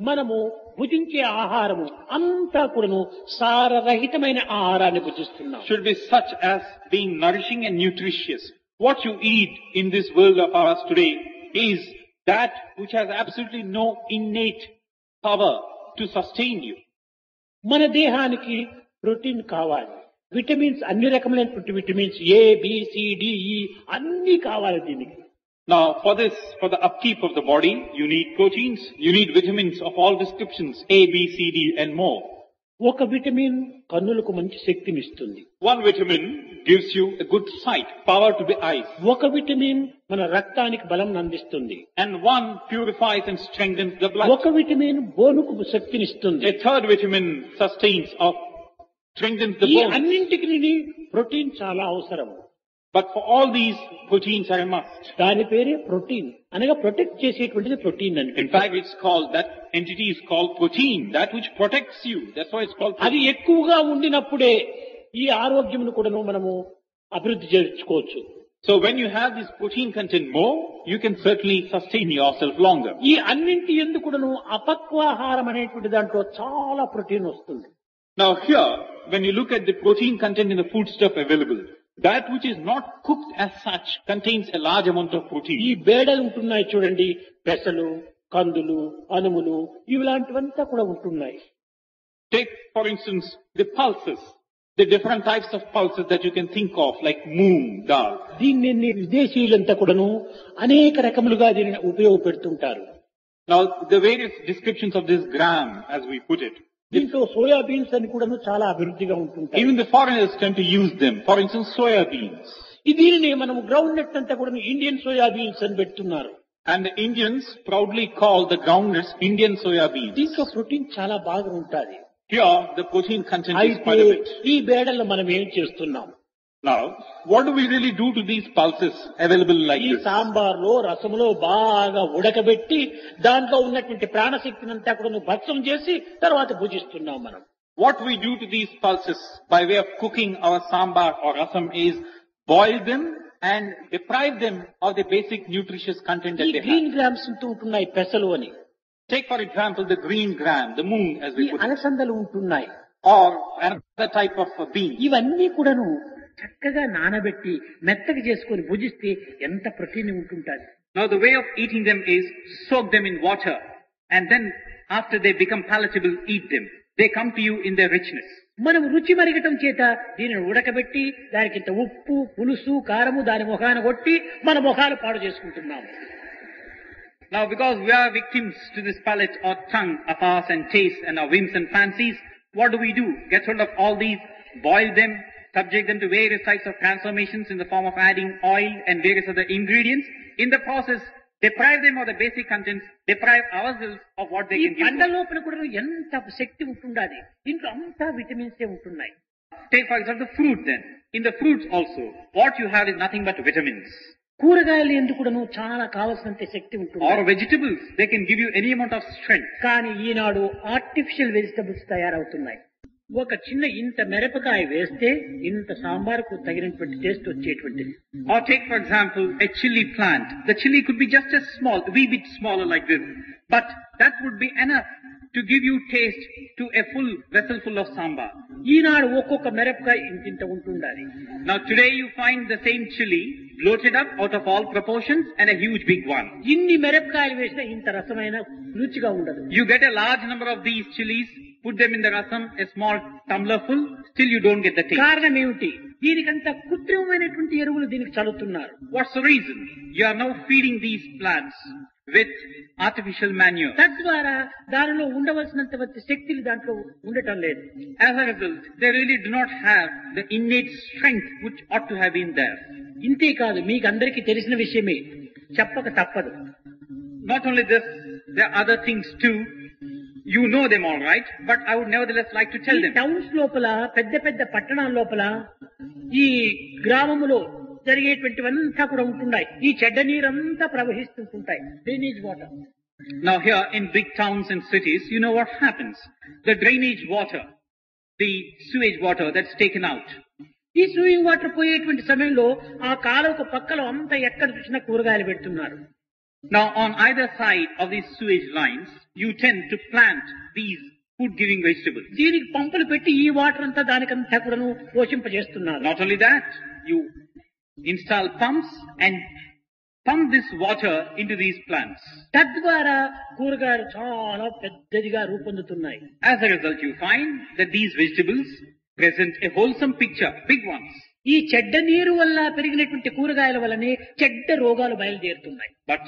మనము భుజించే ఆహారము అంతా కూడాను సారరహితమైన ఆహారాన్ని భుజిస్తున్నాం should be such as being nourishing and nutritious. What you eat in this world of ours today is that which has absolutely no innate power to sustain you. మన దేహానికి ప్రోటీన్ కావాలి విటమిన్స్ అన్ని రకమైనటువంటి vitamins A B C D E అన్ని కావాలి దీనికి Now, for this, for the upkeep of the body, you need proteins, you need vitamins of all descriptions, A, B, C, D, and more. ఒక vitamin కన్నులకు మంచి శక్తిని ఇస్తుంది One vitamin gives you a good sight, power to the eyes, ఒక vitamin మన రక్తానికి బలం అందిస్తుంది and one purifies and strengthens the blood. ఒక విటమిన్ బోనుకు శక్తినిస్తుంది A third vitamin sustains or strengthens the ఈ bone. అన్నింటికి ప్రోటీన్ చాలా అవసరం But for all these, proteins are a must. దాని పేరే ప్రోటీన్ అనగా ప్రొటెక్ట్ చేసేటువంటిది ప్రోటీన్ అని In fact, it's called, that entity is called protein, that which protects you. That's why it's called అది. ఎక్కువగా ఉండినప్పుడే ఈ ఆరోగ్యం కూడా మనము అభివృద్ధి చేసుకోవచ్చు. So when you have this protein content more you can certainly sustain yourself long ఈ అన్నింటి ఎందుకు కూడా అపక్వాహారం అనేటువంటి దాంట్లో చాలా ప్రోటీన్ వస్తుంది. Now here when you look at the protein content in food stuff available that which is not cook as such contains a large amount of protein ఈ బేడలు ఉంటున్నాయి చూడండి. పెసలు కందులు అనుములు ఇవి లాంటివంతా కూడా ఉంటున్నాయి. Take for instance the pulses the different types of pulses that you can think of, like moong dal. దీన్ని విదేశీయులంతా కూడాను అనేక రకములుగా దీనిని ఉపయోగపెడుతుంటారు Now, the various descriptions of this gram, as we put it, దీంట్లో సోయా బీన్స్ అని కూడాను చాలా అభివృద్ధిగా ఉంటుంటాయి even the foreigners tend to use them. For instance, soya beans. దీనిని మనం గ్రౌండ్ నట్ అంతా కూడా ఇండియన్ సోయా బీన్స్ అని పెడుతున్నారు And the Indians proudly call the groundnuts Indian soya beans. దీంట్లో ప్రోటీన్ చాలా బాగా ఉంటుంది Here, the protein content is అయితే quite a bit. ఈ బేడల్లో మనం ఏం చేస్తున్నాం Now, what do we really do to these pulses available like ఈ this? సాంబార్లో రసములో బాగా ఉడకబెట్టి దాంట్లో ఉన్నటువంటి ప్రాణశక్తిని అంతా కూడా భస్మం చేసి తర్వాత భుజిస్తున్నాం మనం What we do to these pulses by way of cooking our sambar or rasam is boil them and deprive them of the basic nutritious content ఈ that they have. Green grams ఉంటూ ఉంటున్నాయి పెసలు అని Take for example the green gram, the moong as ఈ we put it, అలసందలు ఉంటున్నాయి or another type of uh, bean. ఇవన్నీ కూడాను చక్కగా నానబెట్టి మెత్తగా చేసుకొని భుజిస్తే ఎంత ప్రోటీన్ ఉంటుంటుంది Now the way of eating them is soak them in water and then after they become palatable, eat them. They come to you in their richness. మనం రుచి మరిగటం చేత దీనిని ఉడకబెట్టి దానికి ఇంత ఉప్పు పులుసు కారము దాని ముఖాన కొట్టి మన ముఖాలు పాడు చేసుకుంటున్నాము Now because we are victims to this palate or tongue of ours and taste and our whims and fancies, what do we do? Get hold of all these, boil them, subject them to various types of transformations in the form of adding oil and various other ingredients in the process, deprive them of the basic contents, deprive ourselves of what they ఈ can give. పండ్ల to us. లోపల కూడా ఎంత శక్తి ఉంటుండాలి దీంట్లో అంతా విటమిన్సే ఉంటున్నాయి Take for example the fruit then. In the fruits also, what you have is nothing but vitamins. కూరగాయలు ఎందుకు కూడాను చాలా కావాల్సినంత శక్తి ఉంటుంది. Or vegetables they can give you any amount of strength కానీ ఈనాడు ఆర్టిఫిషియల్ వెజిటబుల్స్ తయారవుతున్నాయి. ఒక చిన్న ఇంత మిరపకాయ వేస్తే ఇంత సాంబార్కు తగినటువంటి taste వచ్చేటువంటిది. Or take for example a chilli plant the chilli could be just a small wee bit small like this but that would be enough to give you taste to a full vessel full of sambar ఈనాడు ఒక్కొక్క మెరపకాయ ఇంటింత ఉంటుండాలి. నా today you find the same chilli bloated up out of all proportions and huge big one ఇన్ని మెరపకాయలు వేసినా ఇంత రసమైన రుచిగా ఉండదు. You get a large number of these chillies put them in the rasam a small tumbler full still you don't get the కారణం ఏమిటి? దీనికంత కృత్రిమైనటువంటి ఎరువులు దీనికి చదువుతున్నారు what's reason you are now feeding these plants with artificial manure తద్వారా దానిలో ఉండవలసినంత శక్తులు దాంట్లో ఉండటం లేదు. Really do not have the in strength which ought to have in their ఇంతే కాదు మీకు అందరికీ తెలిసిన విషయమే. చెప్పక తప్పదు. Not only this the other things to you know them all right but I would nevertheless like to tell them లోపల పెద్ద పెద్ద పట్టణాల లోపల ఈ గ్రామములో జరిగేటువంటివంతా కూడా ఉంటున్నాయి ఈ చెడ్డ నీరంతా ప్రవహిస్తుంటుంటాయి drainage water Now here in big towns and cities, you know what happens. The drainage water, the sewage water that's taken out. ఈ సూయింగ్ వాటర్ పోయేటువంటి సమయంలో ఆ కాలువకు పక్కలో అంతా ఎక్కడ చూసినా కూరగాయలు పెడుతున్నారు Now on either side of these sewage lines, you tend to plant these food giving vegetables. దీనికి పంపులు పెట్టి ఈ వాటర్ అంతా దానికంతా కూడాను పోషింపజేస్తున్నారు Not only that, you install pumps and pump this water into these plants. తద్వారా కూరగాయలు చాలా పెద్దదిగా రూపొందుతున్నాయి As a result, you find that these vegetables present a wholesome picture, big ones. ఈ చెడ్డ నీరు వల్ల పెరిగినటువంటి కూరగాయల వల్లనే చెడ్డ రోగాలు బయలుదేరుతున్నాయి But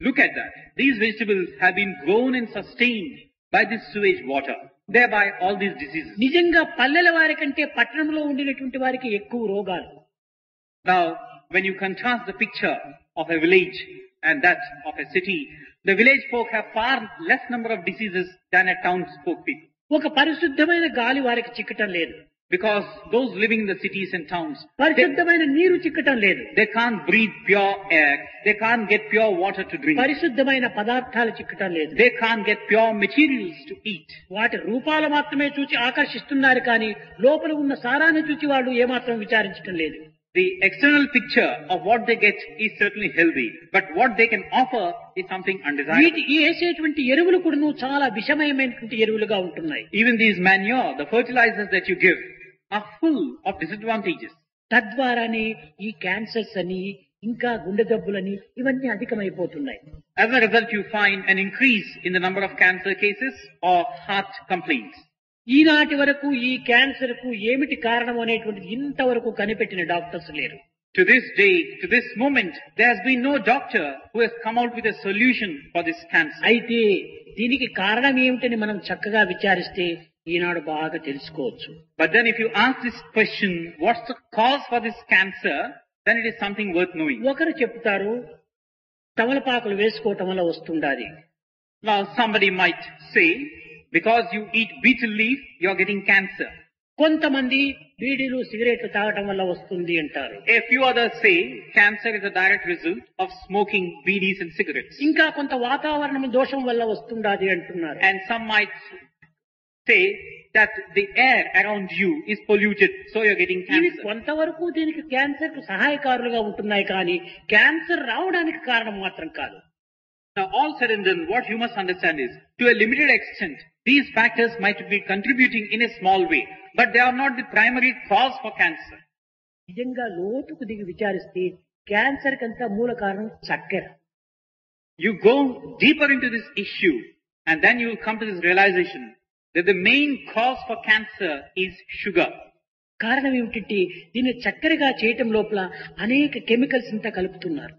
look at that. These vegetables have been grown and sustained by this sewage water. Thereby all these diseases. నిజంగా పల్లెల వారి కంటే పట్టణంలో ఉండినటువంటి వారికి ఎక్కువ రోగాలు Now, when you contrast the picture of a village and that of a city, the village folk have far less number of diseases than a townsfolk people. ఒక పరిశుద్ధమైన గాలి వారికి చిక్కటం లేదు Because those living in the cities and towns, they, పరిశుద్ధమైన నీరు చిక్కటం లేదు they can't breathe pure air. They can't get pure water to drink. పరిశుద్ధమైన పదార్థాలు చిక్కటం లేదు They can't get pure materials to eat. వాటి రూపాలు మాత్రమే చూచి ఆకర్షిస్తున్నారు కానీ లోపల ఉన్న సారాన్ని చూచి వాళ్ళు ఏమాత్రం విచారించటం లేదు The external picture of what they get is certainly healthy, but what they can offer is something undesirable. వీటి వేసేటువంటి ఎరువులు కూడా చాలా విషమయమైనటువంటి ఎరువులుగా ఉంటున్నాయి Even these manure, the fertilizers that you give, are full of disadvantages. తద్వారానే ఈ క్యాన్సర్స్ అని ఇంకా గుండె జబ్బులని ఇవన్నీ అధికమైపోతున్నాయి As a result, you find an increase in the number of cancer cases or heart complaints. ఈనాటి వరకు ఈ క్యాన్సర్కు ఏమిటి కారణం అనేటువంటిది ఇంతవరకు కనిపెట్టిన డాక్టర్స్ లేరు To this day, to this moment, there has been no doctor who has come out with a solution for this cancer. అయితే దీనికి కారణం ఏమిటని మనం చక్కగా విచారిస్తే ఈనాడు బాగా తెలుసుకోవచ్చు But then if you ask this question, what's the cause for this cancer, then it is something worth knowing. ఒకరు చెప్తారు తమలపాకులు వేసుకోవటం వల్ల వస్తుండాది Now somebody might say, because you eat betel leaf, you're getting cancer. కొంతమంది బీడీలు సిగరెట్లు తాగటం వల్ల వస్తుంది అంటారు A few others say cancer is a direct result of smoking beedies and cigarettes. ఇంకా కొంత వాతావరణం దోషం వల్ల వస్తుండాది అంటున్నారు And some might say that the air around you is polluted, so you're getting ఇవి cancer. కొంతవరకు దీనికి క్యాన్సర్కు సహాయకారులుగా ఉంటున్నాయి కానీ క్యాన్సర్ రావడానికి కారణం మాత్రం కాదు Now all said and done, what you must understand is, to a limited extent, these factors might be contributing in a small way, but they are not the primary cause for cancer. నిజంగా లోతుకు దిగి విచారిస్తే cancer కంతా మూల కారణం చక్కెర You go deeper into this issue, and then you will come to this realization that the main cause for cancer is sugar. కారణం ఏమిటంటే దీన్ని చక్కెరగా చేయటం లోపల అనేక కెమికల్స్ అంతా కలుపుతున్నారు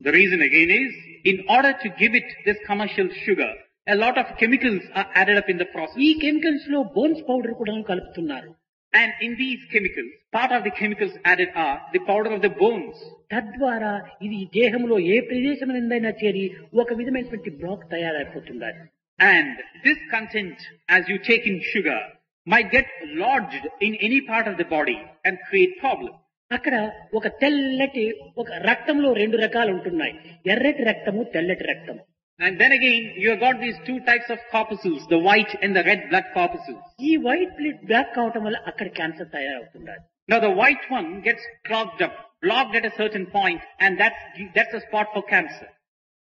The reason again is, in order to give it this commercial sugar, a lot of chemicals are added up in the process. ఈ కెమికల్స్లో bones powder కూడా కలుపుతున్నారు And in these chemicals, part of the chemicals added are the powder of the bones. తద్వారా ఇది దేహంలో ఏ ప్రదేశం నిందైనా చేరి ఒక విధమైనటువంటి బ్లాక్ తయారైపోతుంది And this content, as you take in sugar, might get lodged in any part of the body and create problem. అక్కడ ఒక తెల్లటి ఒక రక్తంలో రెండు రకాలు ఉంటున్నాయి ఎర్రటి రక్తము తెల్లటి రక్తం And then again, you have got these two types of corpuscles, the white and the red blood corpuscles. ఈ వైట్ బ్లడ్ బ్లాక్ కావటం వల్ల అక్కడ క్యాన్సర్ తయారవుతుంది Now the white one gets clogged up, blocked at a certain point, and that's, that's a spot for cancer.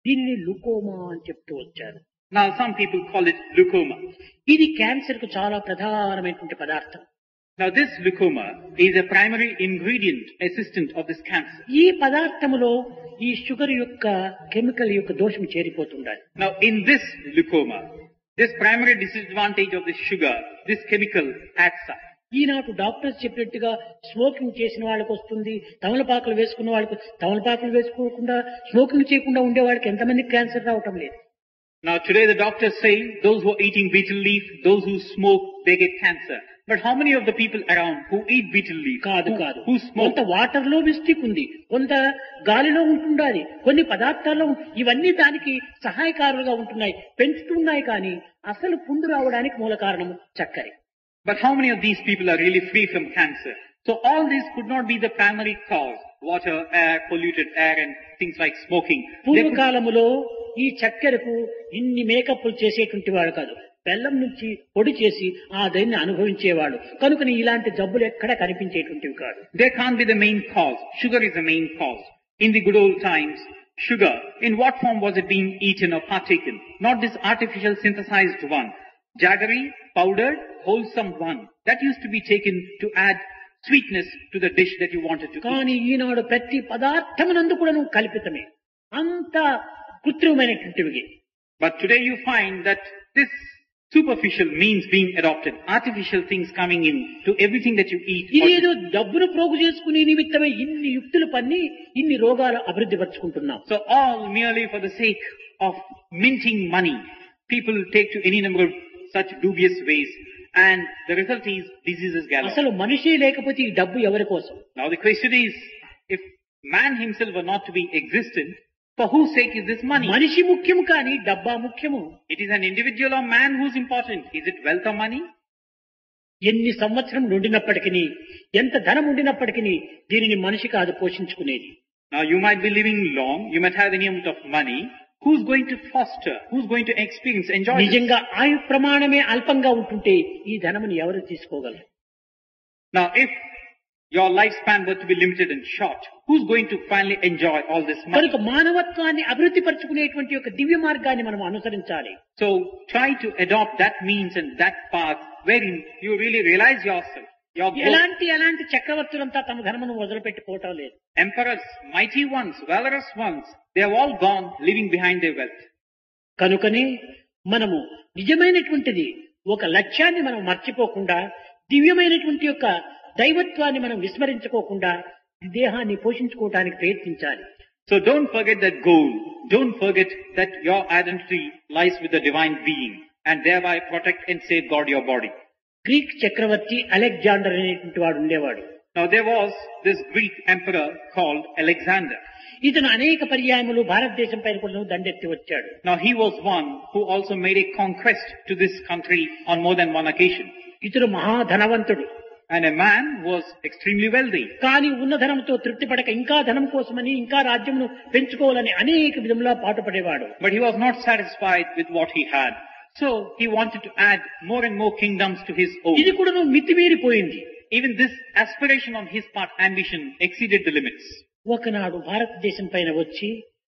దీనిని లుకోమా అని చెప్తూ వచ్చారు Now some people call it leukoma. ఇది క్యాన్సర్కు చాలా ప్రధానమైనటువంటి పదార్థం Now this leukoma is a primary ingredient assistant of this cancer. ఈ పదార్థములో ఈ షుగర్ యొక్క కెమికల్ యొక్క దోషం చేరిపోతుండాలి Now in this leukoma, this primary disadvantage of this sugar, this chemical adds up. ఈనాడు డాక్టర్స్ చెప్పినట్టుగా స్మోకింగ్ చేసిన వాళ్ళకి వస్తుంది తమలపాకులు వేసుకున్న వాళ్ళకి తమలపాకులు వేసుకోకుండా స్మోకింగ్ చేయకుండా ఉండే వాళ్ళకి ఎంతమందికి క్యాన్సర్ రావటం లేదు Now today the doctors say those who are eating betel leaf, those who smoke, they get cancer. But how many of the people around who eat betel leaf కాదు కాదు. కొంత వాటర్లో మిస్టేక్ ఉంది కొంత గాలిలో ఉంటుండాలి కొన్ని పదార్థాల్లో ఇవన్నీ దానికి సహాయకారులుగా ఉంటున్నాయి పెంచుతున్నాయి కానీ అసలు పుండు రావడానికి మూల కారణం చక్కరి. But how many of these people are really free from cancer so all these could not be the primary cause water air polluted air and things like smoking పూర్వకాలములో ఈ చక్కెరకు ఇన్ని మేకప్లు చేసేటువంటి వాడు కాదు. బెల్లం నుంచి పొడి చేసి ఆ దాన్ని అనుభవించేవాడు కనుకని ఇలాంటి జబ్బులు ఎక్కడ కనిపించేటువంటివి కాదు They can't be the main cause. Sugar is the main cause. In the good old times, sugar, in what form was it being eaten or partaken? Not this artificial synthesized one. Jaggery, powdered, wholesome one. That used to be taken to add sweetness to the dish that you wanted to eat. కానీ ఈనాడు ప్రతి పదార్థమునందు కూడా నువ్వు కల్పితమే అంత కృత్రిమమైనటువంటివి But today you find that this superficial means being adopted. Artificial things coming in to everything that you eat. ఇది or- ఏదో డబ్బును ప్రోగు చేసుకునే నిమిత్తమే ఇన్ని యుక్తులు పన్ని ఇన్ని రోగాలు అభివృద్ధి పరుచుకుంటున్నాం So all merely for the sake of minting money, people take to any number of such dubious ways, and the result is diseases galore. అసలు మనిషి లేకపోతే ఈ డబ్బు ఎవరి కోసం Now the question is, if man himself were not to be existent, for whose sake is this money? మనిషి ముఖ్యము కానీ డబ్బా ముఖ్యము It is an individual or man who's important. Is it wealth or money? ఎన్ని సంవత్సరం ఉండినప్పటికీ ఎంత ధనం ఉండినప్పటికీ దీనిని మనిషి కాదు పోషించుకునేది Now you might be living long, you might have any amount of money. Who's going to foster? Who's going to experience, enjoy this? నిజంగా ఆయు ప్రమాణమే అల్పంగా ఉంటుంటే ఈ ధనమును ఎవరు తీసుకోగలరు Now if your lifespan were to be limited and short, who's going to finally enjoy all this money? కనుక మానవత్వాన్ని అభివృద్ధి పరచుకునేటువంటి ఒక దివ్య మార్గాన్ని మనం అనుసరించాలి So try to adopt that means and that path wherein you really realize yourself. Your growth. ఎలాంటి ఎలాంటి చక్రవర్తులంతా తమ ధనమును వదిలిపెట్టుకోవటం లేదు Emperors, mighty ones, valorous ones, they have all gone leaving behind their wealth. కనుకనే మనము నిజమైనటువంటిది ఒక లక్ష్యాన్ని మనం మర్చిపోకుండా దివ్యమైనటువంటి యొక్క దైవత్వాన్ని మనం విస్మరించుకోకుండా దేహాన్ని పోషించుకోవటానికి ప్రయత్నించాలి So don't forget that goal. Don't forget that your identity lies with the divine being and thereby protect and safeguard your body. Greek Chakravarthi Alexander అనేటువంటి వాడు ఉండేవాడు Now there was this Greek emperor called Alexander. ఇతను అనేక పర్యాయములు భారతదేశం పైన కూడా దండెత్తి వచ్చాడు Now he was one who also made a conquest to this country on more than one occasion. ఇతను మహాధనవంతుడు And a man who was extremely wealthy. కానీ ఉన్న ధనంతో తృప్తి పడక ఇంకా ధనం కోసమని ఇంకా రాజ్యమును పెంచుకోవాలని అనేక విధములా పాటుపడేవాడు But he was not satisfied with what he had. So he wanted to add more and more kingdoms to his own. ఇది కూడా మితిమీరిపోయింది Even this aspiration on his part, ambition, exceeded the limits. ఒకనాడు భారతదేశం పైన వచ్చి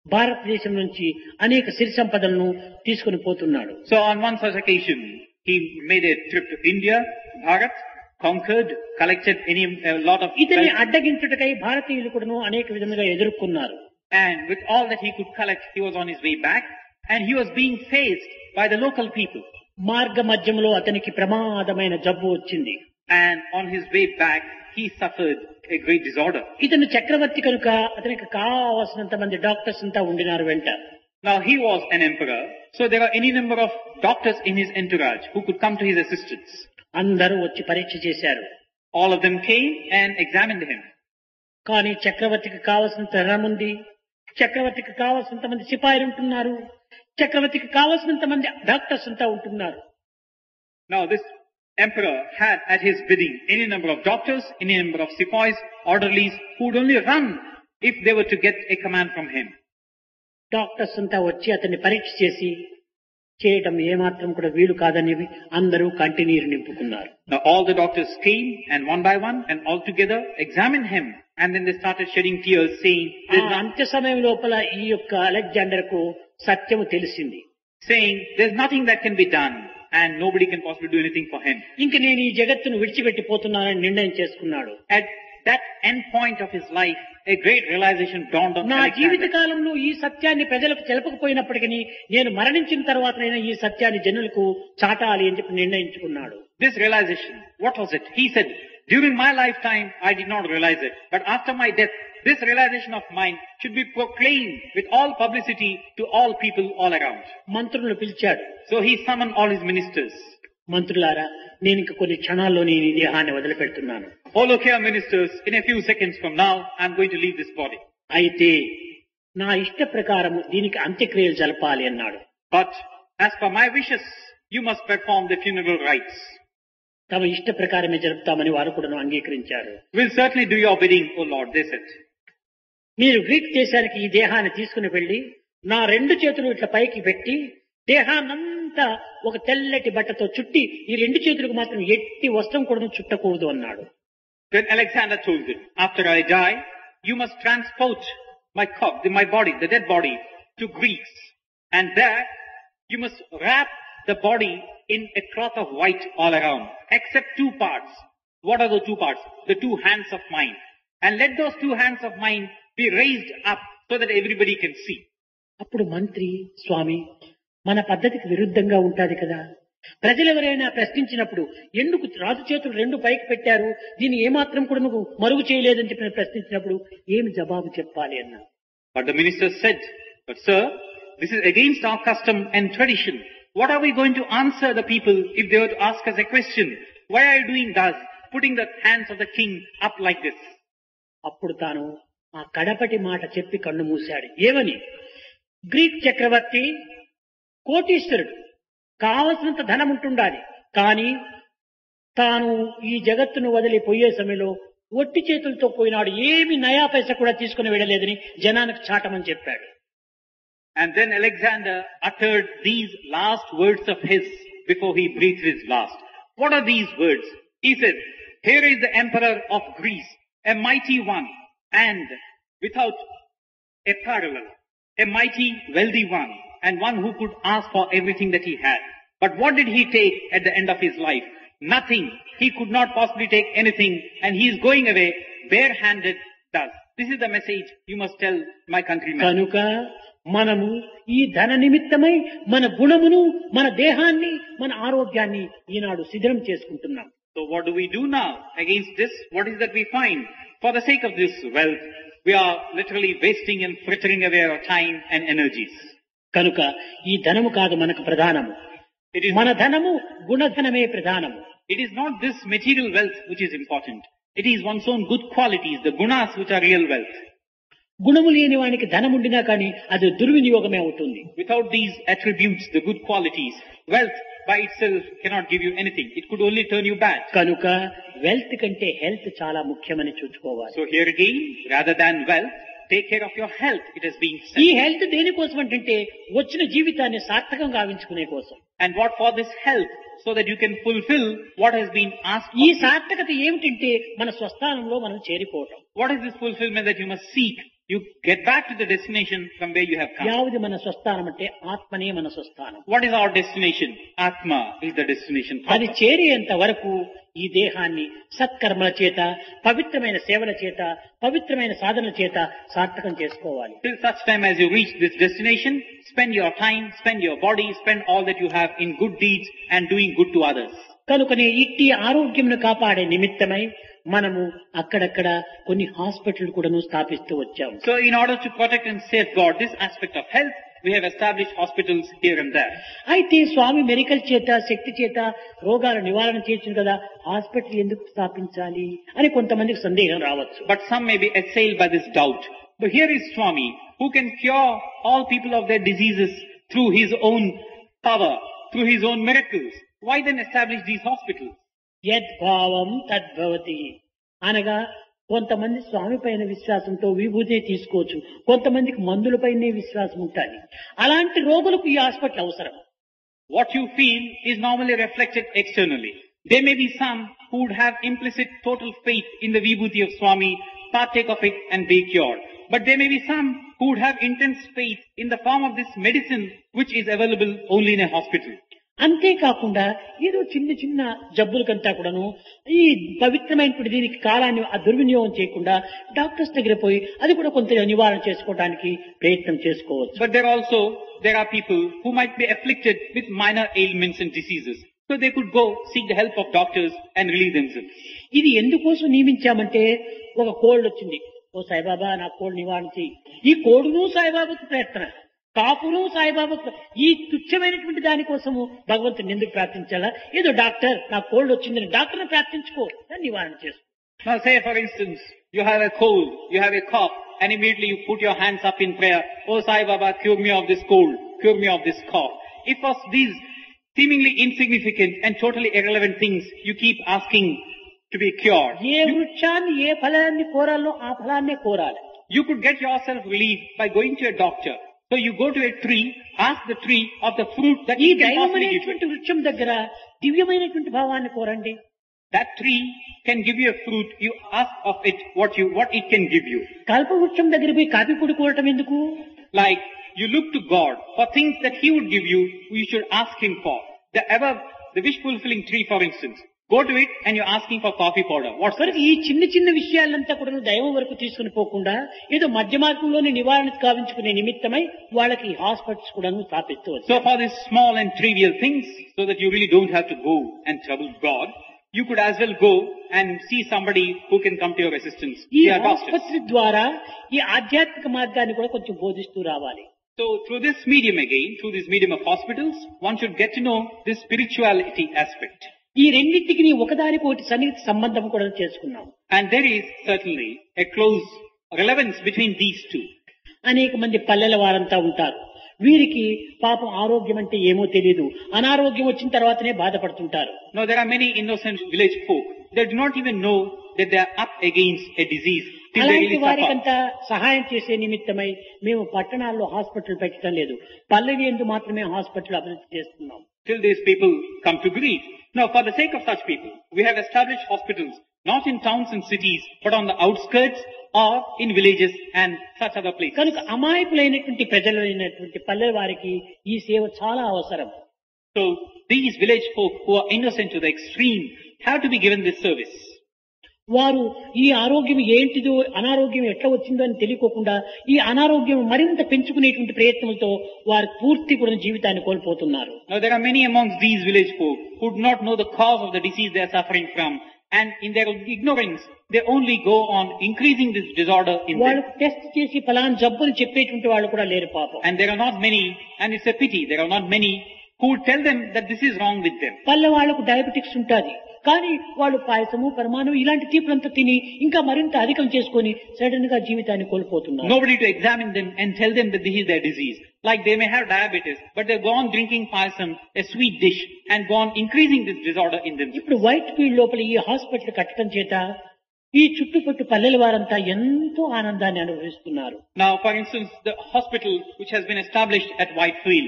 భారతదేశం నుంచి అనేక సిరి సంపదలను తీసుకుని పోతున్నాడు So on one such occasion, he made a trip to India, Bharat, conquered, collected any, a lot of ఇతని wealth, అడ్డగించుటకై భారతీయులు కూడాను అనేక విధములుగా ఎదుర్కొన్నారు and with all that he could collect, he was on his way back, and he was being faced by the local people. మార్గ మధ్యంలో అతనికి ప్రమాదమైన జబ్బు వచ్చింది And on his way back, he suffered a great disorder. ఇతను చక్రవర్తి కనుక అతనికి కావలసినంత మంది డాక్టర్స్ అంతా ఉండినారు వెంట Now he was an emperor, so there were any number of doctors in his entourage who could come to his assistance. అందరూ వచ్చి పరీక్ష చేశారు All of them came and examined him. కానీ చక్రవర్తికి కావలసినంత ధనం ఉంది చక్రవర్తికి కావలసినంత మంది సిపాయిలు ఉంటున్నారు చక్రవర్తికి కావలసినంత మంది డాక్టర్స్ అంతా ఉంటున్నారు Now this emperor had at his bidding any number of doctors, any number of sepoys, orderlies who would only run if they were to get a command from him. Doctors అంతా వచ్చి అతన్ని పరీక్ష చేసి చేయటం ఏమాత్రం కూడా వీలు కాదని అందరూ కంటినీరు నింపుకున్నారు Now all the doctors came and one by one and all together examined him and then they started shedding tears saying, అంత్య సమయం లోపల ఈ యొక్క అలెగ్జాండర్కు సత్యము తెలిసింది saying there's nothing that can be done and nobody can possibly do anything for him. ఇంక నేను ఈ జగత్తును విడిచిపెట్టిపోతున్నానని నిర్ణయం చేసుకున్నాడు At that end point of his life, a great realization dawned on నా జీవిత Alexander. కాలంలో ఈ సత్యాన్ని ప్రజలకు తెలపకపోయినప్పటికీ నేను మరణించిన తర్వాతనైనా ఈ సత్యాన్ని జనులకు చాటాలి అని చెప్పి నిర్ణయించుకున్నాడు This realization, what was it? He said, during my lifetime, I did not realize it. But after my death, this realization of mine should be proclaimed with all publicity to all people all around. మంత్రులను పిలిచాడు So he summoned all his ministers. మంత్రులారా నేను ఇంక కొన్ని క్షణాల్లో నేను ఈ దేహాన్ని వదిలిపెడుతున్నాను follow care ministers in a few seconds from now i'm going to leave this body. aithe నా ఇష్ట ప్రకారం దీనికి అంత్యక్రియలు జరపాలి అన్నాడు. But as for my wishes you must perform the funeral rites తమ ఇష్ట ప్రకారమే జరుపుతామని వారు కూడా అంగీకరించారు. Will certainly do your bidding O lord they said మీరు గ్రీక్ చేశానికి ఈ దేహాన్ని తీసుకుని వెళ్ళి నా రెండు చేతులు ఇట్లా పైకి పెట్టి దేహానంతా ఒక తెల్లటి బట్టతో చుట్టి ఈ రెండు చేతులకు మాత్రం ఎట్టి వస్త్రం కూడా చుట్టకూడదు అన్నాడు. Then Alexander told them, after I die, you must transport my corpse, my body, the dead body, to Greece. And there, you must wrap the body in a cloth of white all around, except two parts. What are the two parts? The two hands of mine. And let those two hands of mine be raised up so that everybody can see. అప్పుడు మంత్రి స్వామి మన పద్ధతికి విరుద్ధంగా ఉంటాది కదా ప్రజలు ఎవరైనా ప్రశ్నించినప్పుడు ఎందుకు రాజు చేతులు రెండు పైకి పెట్టారు? దీన్ని ఏమాత్రం కూడా నువ్వు మరుగు చేయలేదని చెప్పి ప్రశ్నించినప్పుడు ఏమి జవాబు చెప్పాలి అన్నాడు. అప్పుడు తాను ఆ కడపటి మాట చెప్పి కన్ను మూశాడు. ఏమని? గ్రీక్ చక్రవర్తి కోటీశ్వరుడు కావలసినంత ధనం ఉంటుండాలి కానీ తాను ఈ జగత్తును వదిలి పోయే సమయంలో ఒట్టి చేతులతో పోయినాడు ఏమి నయా పైస కూడా తీసుకుని వెళ్ళలేదని జనానికి చాటమని చెప్పాడు And then Alexander uttered these last words of his before he breathed his last. What are these words? He said, here is the emperor of Greece, a mighty one, and without a parallel, a mighty wealthy one, and one who could ask for everything that he had. But what did he take at the end of his life? Nothing. He could not possibly take anything, and he is going away barehanded thus. This is the message you must tell my countrymen. కనుక మనము ఈ ధన నిమిత్తమై మన గుణమును మన దేహాన్ని మన ఆరోగ్యాన్ని ఈనాడు శిథిలం చేసుకుంటున్నాం So what do we do now against this? What is that we find? For the sake of this wealth, we are literally wasting and frittering away our time and energies. కనుక ఈ ధనము కాదు మనకు ప్రధానము. మన ధనము గుణధనమే ప్రధానము. It is not this material wealth which is important it is one's own good qualities the gunas which are real wealth గుణము లేని వానికి ధనం ఉండినా కానీ అది దుర్వినియోగమే అవుతుంది. Without these attributes the good qualities wealth by itself cannot give you anything it could only turn you back కనుక వెల్త్ కంటే హెల్త్ చాలా ముఖ్యమని చూసుకోవాలి so here gain rather than wealth take care of your health it has been ఈ health దేనికోసం అంటే వచ్చిన జీవితాన్ని సార్థకం గావించుకునే కోసం. And what for this health so that you can fulfil what has been ask ఈ సార్థకత ఏమిటంటే మన స్వస్థానంలో మనం చేరిపోవటం. What is this fulfilment that you must seek You get back to the destination from where you have come. యావది మన స్వస్థానం అంటే ఆత్మనే మన స్వస్థానం What is our destination? Atma is the destination. అది. చేరేంత వరకు ఈ దేహాన్ని సత్కర్మల చేత పవిత్రమైన సేవల చేత పవిత్రమైన సాధనల చేత సార్థకం చేసుకోవాలి Till such time as you reach this destination, spend your time, spend your body, spend all that you have in good deeds and doing good to others. కనుకనే ఇట్టి ఆరోగ్యంను కాపాడే నిమిత్తమై మనము అక్కడక్కడ కొన్ని హాస్పిటల్ కూడాను స్థాపిస్తూ వచ్చాము So in order to protect and safeguard this aspect of health, we have established hospitals here and there. అయితే స్వామి మెడికల్ చేత శక్తి చేత రోగాల నివారణ చేయొచ్చు కదా హాస్పిటల్ ఎందుకు స్థాపించాలి అని కొంతమందికి సందేహం రావచ్చు But some may be assailed by this doubt. But here is Swami, who can cure all people of their diseases through his own power, through his own miracles. Why then establish these hospitals? యద్భావం తద్భవతి అనగా కొంతమంది స్వామి పైన విశ్వాసంతో విభూతి తీసుకోవచ్చు. కొంతమందికి మందుల పైనే విశ్వాసం ఉంటుంది. అలాంటి రోగులకు ఈ హాస్పిటల్ అవసరం. What you feel is normally reflected externally they may be some would have implicit total faith in the vibhuti of Swami partake of it and be cured but they may be some would have intense faith in the form of this medicine which is available only in a hospital అంతేకాకుండా ఏదో చిన్న చిన్న జబ్బులకంతా కూడాను ఈ పవిత్రమైనటువంటి దీనికి కాలాన్ని ఆ దుర్వినియోగం చేయకుండా డాక్టర్స్ దగ్గర పోయి అది కూడా కొంత నివారణ చేసుకోవడానికి ప్రయత్నం చేసుకోవచ్చు But there also, there are people who might be afflicted with minor ailments and diseases. So they could go seek the help of doctors and relieve themselves. ఇది ఎందుకోసం నియమించామంటే ఒక కోల్డ్ వచ్చింది ఓ సాయిబాబా నా కోల్డ్ నివారణ చెయ్యి ఈ కోడును సాయిబాబాకు ప్రయత్న కాపును సాయిబాబాకు ఈ తుచ్చమైనటువంటి దానికోసము భగవంతుని ఎందుకు ప్రార్థించాలా ఏదో డాక్టర్ నా కోల్డ్ వచ్చిందని డాక్టర్ని ప్రార్థించుకో దాన్ని నివారణ చేసుకో Now say for instance, you have a cold, you have a cough, and immediately you put your hands up in prayer, Oh Sai Baba, cure me of this cold, cure me of this cough. If of these seemingly insignificant and totally irrelevant things you keep asking to be cured, ఏ వృక్షాన్ని ఏ ఫలాన్ని కోరాలో ఆ ఫలాన్నే కోరాలి you could get yourself relief by going to a doctor. So you go to a tree, ask the tree of the fruit that ఈ it can possibly give you. దైవమైనటువంటి వృక్షం దగ్గర దివ్యమైనటువంటి భావాన్ని కోరండి That tree can give you a fruit, you ask of it what you, what it can give you. కల్ప వృక్షం దగ్గర పోయి copy పొడి కోరటం ఎందుకు Like you look to God for things that He would give you, you should ask Him for. The ever, the wish fulfilling tree for instance. Go to it and you're asking for coffee powder. What's కనుక ఈ చిన్న చిన్న విషయాలంతా కూడా దైవం వరకు తీసుకుని పోకుండా ఏదో మధ్య మార్గంలోని నివారణ కావించుకునే నిమిత్తమై వాళ్ళకి హాస్పిటల్స్ కూడా స్థాపిస్తవచ్చు So for these small and trivial things, so that you really don't have to go and trouble God, you could as well go and see somebody who can come to your assistance. ఈ They are doctors. ఆసుపత్రి ద్వారా ఈ ఆధ్యాత్మిక మార్గాన్ని కూడా కొంచెం బోధిస్తూ రావాలి So through this medium again, through this medium of hospitals, one should get to know this spirituality aspect. ఈ రెండింటికి నీ ఒకదానికి ఒకటి సన్నిహిత సంబంధం కూడా చేసుకున్నావు. And there is certainly a close relevance between these two అనేక మంది పల్లెల వారంతా ఉంటారు. వీరికి పాపం ఆరోగ్యం అంటే ఏమో తెలియదు అనారోగ్యం వచ్చిన తర్వాతనే బాధపడుతుంటారు. No there are many innocent village folk they do not even know that they are up against a disease అలాంటి వారికంత సహాయం చేసే నిమిత్తమై మేము పట్టణాల్లో హాస్పిటల్ పెట్టడం లేదు. పల్లెవి ఎందు మాత్రమే హాస్పిటల్ అభివృద్ధి చేస్తున్నాం. Till these people come to grief Now for the sake of such people, we have established hospitals not in towns and cities, but on the outskirts or in villages and such other places. కనుక అమాయకులైనటువంటి ప్రజలైనటువంటి పల్లె వారికి ఈ సేవ చాలా అవసరం So these village folk who are innocent to the extreme have to be given this service. వారు ఈ ఆరోగ్యం ఏంటిదో అనారోగ్యం ఎట్లా వచ్చిందో అని తెలియకోకుండా ఈ అనారోగ్యం మరింత పెంచుకునేటువంటి ప్రయత్నంతో వారు పూర్తి కూడా జీవితాన్ని కోల్పోతున్నారు. And in their ignorance they only go increasing this disorder వాళ్ళు చేసి ఫలాన్ జబ్బు చెప్పేటువంటి వాళ్ళు కూడా లేరు పాప. And there are not many పల్లె వాళ్ళకు డయాబెటిక్స్ ఉంటుంది. కానీ వాళ్ళు పాయసము పరమాణం ఇలాంటి తీపులంతా తిని ఇంకా మరింత అధికం చేసుకొని సడన్గా జీవితాన్ని కోల్పోతున్నారు Nobody to examine them and tell them that this is their disease. Like they may have diabetes, but they go on drinking pasam, a sweet dish, and go on increasing this disorder in them. ఇప్పుడు white field లోపల ఈ hospital కట్టడం చేత ఈ చుట్టుపట్టు పల్లెల వారంతా ఎంతో ఆనందాన్ని అనుభవిస్తున్నారు Now, for instance, the hospital which has been established at Whitefield,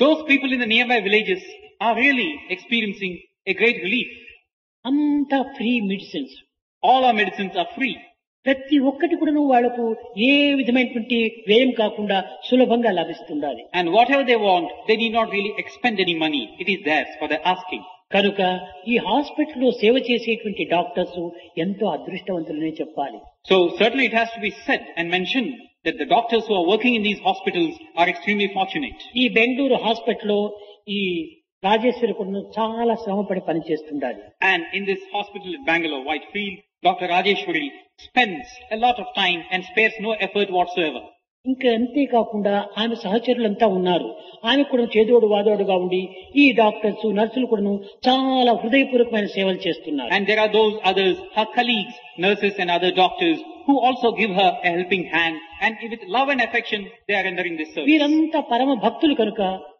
those people in the nearby villages are really experiencing a great relief. అంతా free medicines All our medicines are free. ప్రతి ఒక్కటి కూడాను వాళ్ళకు ఏ విధమైనటువంటి వ్యయం కాకుండా సులభంగా లభిస్తుండాలి And whatever they want, they need not really expend any money. It is theirs for their asking. కనుక ఈ హాస్పిటల్లో సేవ చేసేటువంటి డాక్టర్స్ ఎంతో అదృష్టవంతులనే చెప్పాలి So certainly it has to be said and mentioned that the doctors who are working in these hospitals are extremely fortunate. ఈ బెంగళూరు హాస్పిటల్లో ఈ రాజేశ్వరి కొడుకు చాలా శ్రమ పడి పని చేస్తుండాలి and in this hospital Bengaluru Whitefield doctor Rajeshwari spends lot of time and spares no effort whatsoever ఇంకా అంతే అంతేకాకుండా ఆమె సహచరులంతా ఉన్నారు. ఆయన కూడా చేదోడు వాదోడుగా ఉండి ఈ డాక్టర్స్ నర్సులు కూడా చాలా హృదయపూర్వకమైన సేవలు చేస్తున్నారు. And there are those others her colleagues nurses and other doctors who also give her helping hand and with love and affection they are rendering this వీరంతా పరమ భక్తులు కనుక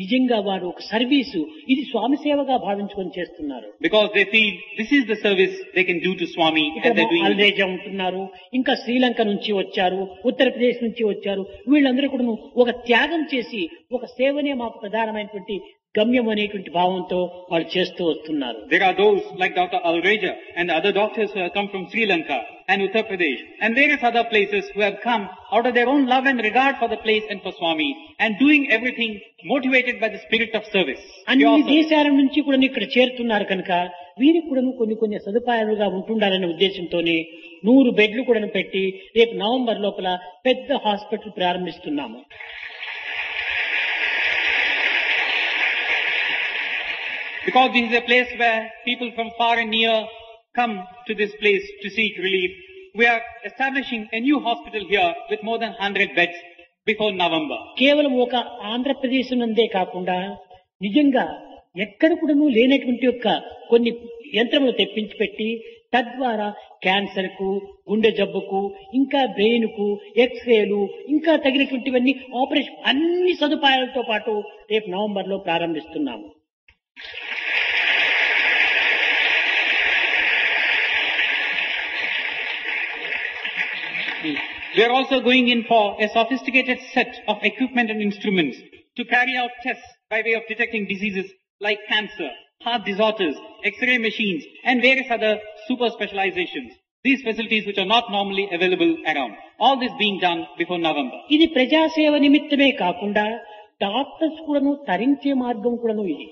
నిజంగా వారు ఒక సర్వీసు. ఇది స్వామి సేవగా భావించుకొని చేస్తున్నారు. Service they can do to Swami ఇక్కడ and they're doing it. అల్దేజ ఉంటున్నారు. ఇంకా శ్రీలంక నుంచి వచ్చారు ఉత్తరప్రదేశ్ నుంచి వచ్చారు. వీళ్ళందరూ కూడా ఒక త్యాగం చేసి ఒక సేవనే మాకు ప్రధానమైనటువంటి గమ్యం అనేటువంటి భావంతో వాళ్ళు చేస్తూ వస్తున్నారు. There like doctor and other doctors come Sri Lanka and Uttar Pradesh and various other own love and regard for place and Swami and doing everything motivated spirit of service దేశాల నుంచి కూడా ఇక్కడ చేరుతున్నారు కనుక వీరికి కూడా కొన్ని కొన్ని సదుపాయాలుగా ఉంటుండాలనే ఉద్దేశంతోనే నూరు బెడ్లు కూడా పెట్టి రేపు నవంబర్ లోపల పెద్ద హాస్పిటల్ ప్రారంభిస్తున్నాము. Because this is a place where people from far and near come to this place to seek relief. We are establishing a new hospital here with more than 100 beds before November. కేవలం ఒక ఆంధ్రప్రదేశ్ నందే కాకుండా నిజంగా ఎక్కడ కూడాను లేనటువంటి యొక్క కొన్ని యంత్రములు తెప్పించి పెట్టి తద్వారా క్యాన్సర్కు గుండె జబ్బుకు ఇంకా బ్రెయిన్కు ఎక్స్రేలు ఇంకా తగినటువంటివన్నీ ఆపరేషన్ అన్ని సదుపాయాలతో పాటు రేపు నవంబర్లో ప్రారంభిస్తున్నాము We are also going in for a sophisticated set of equipment and instruments to carry out tests by way of detecting diseases like cancer, heart disorders, X-ray machines, and various other super specializations. These facilities which are not normally available around. All this being done before November. ఇది ప్రజాసేవ నిమిత్తమే కాకుండా doctors కూడాను తరించే మార్గం కూడాను ఇది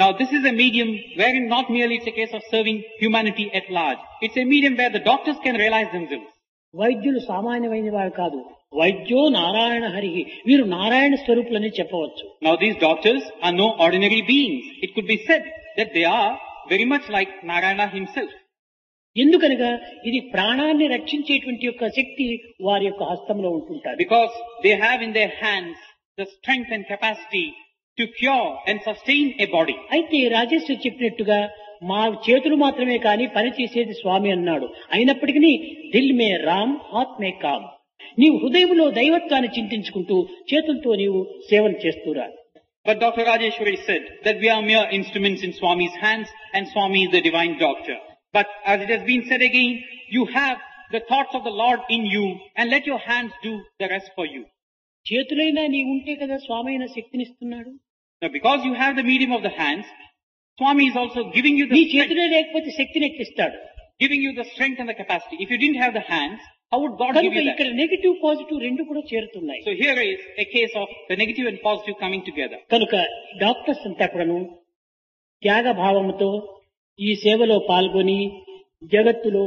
Now this is a medium wherein not merely it's a case of serving humanity at large. It's a medium where the doctors can realize themselves. వైద్యులు సామాన్యమైన వారు కాదు. వైద్యో నారాయణ హరి వీరు నారాయణ స్వరూపులని చెప్పవచ్చు. Now these doctors are no ordinary beings it could be said that they are very much like Narayana himself ఎందుకనగా ఇది ప్రాణాన్ని రక్షించేటువంటి యొక్క శక్తి వారి యొక్క హస్తంలో ఉంటుంటారు because they have in they hands the strength and capacity to cure and sustain a body అయితే రాజేశ్వరి చెప్పినట్టుగా మా చేతులు మాత్రమే కాని పని చేసేది స్వామి అన్నాడు అయినప్పటికీ దిల్ మే రామ్ హాత్ మే కామ్ నీవు హృదయంలో దైవత్వాన్ని చింతించుకుంటూ చేతులతో నీవు సేవలు చేస్తురా But Dr. Rajeshwari said that we are mere instruments in Swami's hands and Swami is the divine doctor. But as it has been said again, you have the thoughts of the Lord in you and let your hands do the rest for you. చేతులైనా నీ ఉంటే కదా స్వామి అయిన శక్తినిస్తున్నాడు Now because you have the medium of the hands, Swami is also giving you నీ the strength, చేతులే లేకపోతే శక్తిని ఎక్కిస్తాడు giving you the strength and the capacity. If you didn't have the hands, how would God give కనుక you that? ఇక్కడ negative positive రెండు కూడా చేరుతున్నాయి So here is a case of the negative and positive coming together. కనుక doctors అంతా కూడాను త్యాగ భావముతో ఈ సేవలో పాల్గొని జగత్తులో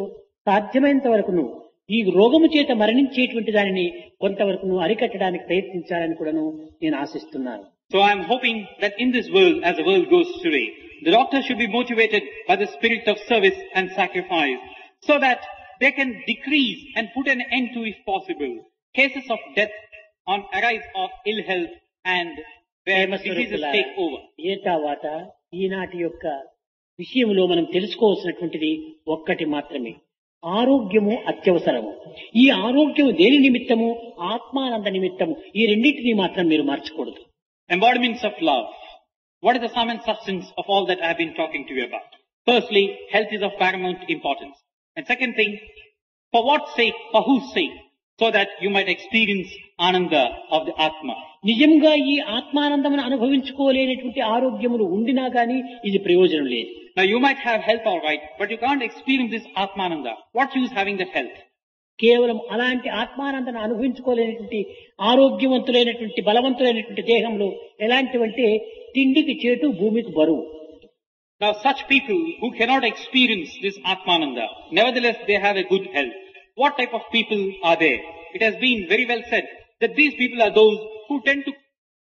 సాధ్యమైనంత వరకును ఈ రోగము చేత మరణించేటువంటి దానిని కొంతవరకును అరికట్టడానికి ప్రయత్నించాలని కూడాను నేను ఆశిస్తున్నాను So I am hoping that in this world, as the world goes today, The doctors should be motivated by the spirit of service and sacrifice so that they can decrease and put an end to, if possible, cases of death on arise of ill health and where diseases take over. ఏటావాట ఈనాటి యొక్క విషయంలో మనం తెలుసుకోవాల్సినటువంటిది ఒక్కటి మాత్రమే ఆరోగ్యము అత్యవసరము ఈ ఆరోగ్యము దేని నిమిత్తము ఆత్మానంద నిమిత్తము ఈ రెండింటినీ మాత్రం మీరు మర్చకూడదు Embodiments of love. What is the sum and substance of all that I have been talking to you about? Firstly, health is of paramount importance. And second thing, for what sake, for whose sake? So that you might experience ananda of the Atma. నిజంగా ఈ ఆత్మానందమును అనుభవించుకోలేనటువంటి ఆరోగ్యములు ఉండినా గాని ఇది ప్రయోజనం లేదు Now you might have health alright, but you can't experience this Atmananda. What's use having that health? కేవలం అలాంటి ఆత్మానందను అనుభవించుకోలేనటువంటి ఆరోగ్యవంతులైనటువంటి బలవంతులైనటువంటి దేహంలో ఎలాంటివంటే తిండికి చేటు భూమికి బరువు Now such people who cannot experience this Atmananda, nevertheless they have a good health. What type of people are they? It has been very well said that these people are those who tend to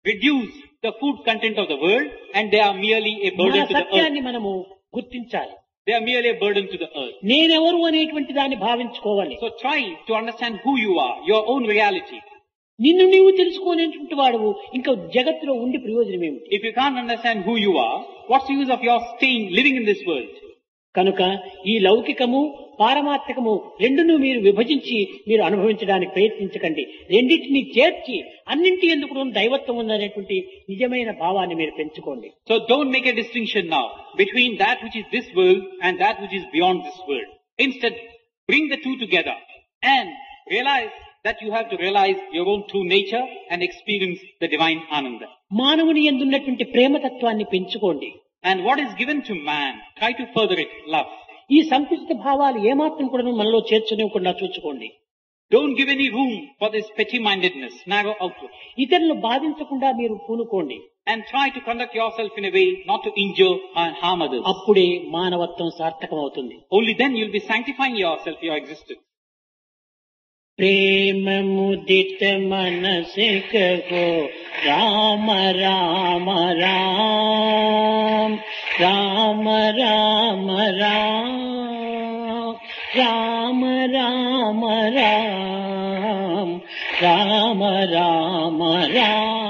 reduce the food content of the world and they are merely a burden to the earth. మనము గుర్తించాలి They are merely a burden to the earth. నేనెవరు అనేటువంటి దాన్ని భావించుకోవాలి So try to understand who you are, your own reality. నిన్ను నీవు తెలుసుకోనేటువంటి వాడు ఇంకా జగత్తులో ఉండి ప్రయోజనం ఏమిటి If you can't understand who you are, what's the use of your staying, living in this world? కనుక ఈ లౌకికము పారమాత్రికము రెండును మీరు విభజించి మీరు అనుభవించడానికి ప్రయత్నించకండి. రెండింటిని చేర్చి అన్నింటి ఎందుకు దైవత్వం ఉందనేటువంటి నిజమైన భావాన్ని మీరు పెంచుకోండి. So don't make a distinction now between that which is this world and that which is beyond this world instead bring the two together and realise that you have to realise your own true nature and experience the divine ananda మానవుని ఎందున్నటువంటి ప్రేమ తత్వాన్ని పెంచుకోండి. And what is given to man try to further it love ఈ సంకుచిత భావాలు ఏమాత్రం కూడా మనలో చేర్చనివ్వకుండా చూసుకోండి. Don't give any room for this petty mindedness narrow out ఇతరులు బాధించకుండా మీరు పూనుకోండి. And try to conduct your self in way not to injure and harm others అప్పుడే మానవత్వం సార్థకం అవుతుంది only then you'll be sanctifying your self your existence प्रेम प्रेममुद मनसि गो राम राम राम राम राम राम राम राम राम राम राम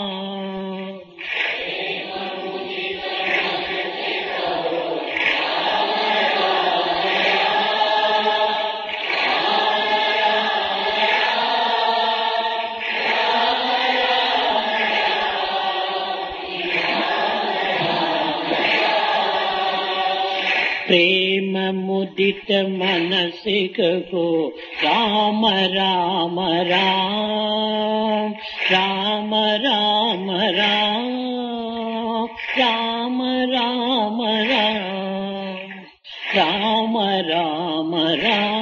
ప్రేమ ముదిత మనసి కహో రామ రామ రామ రామ రామ రామ రామ రామ రామ రామ రామ రామ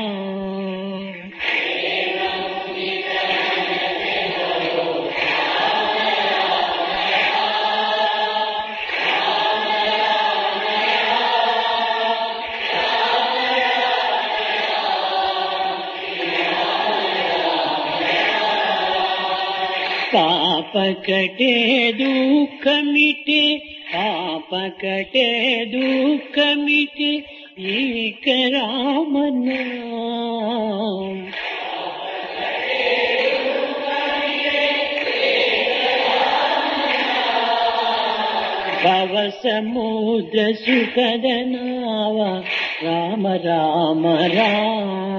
कटे दुख मिटे आपकटे दुख मिटे इम भवा समूद्र सुकरना वा राम राम राम।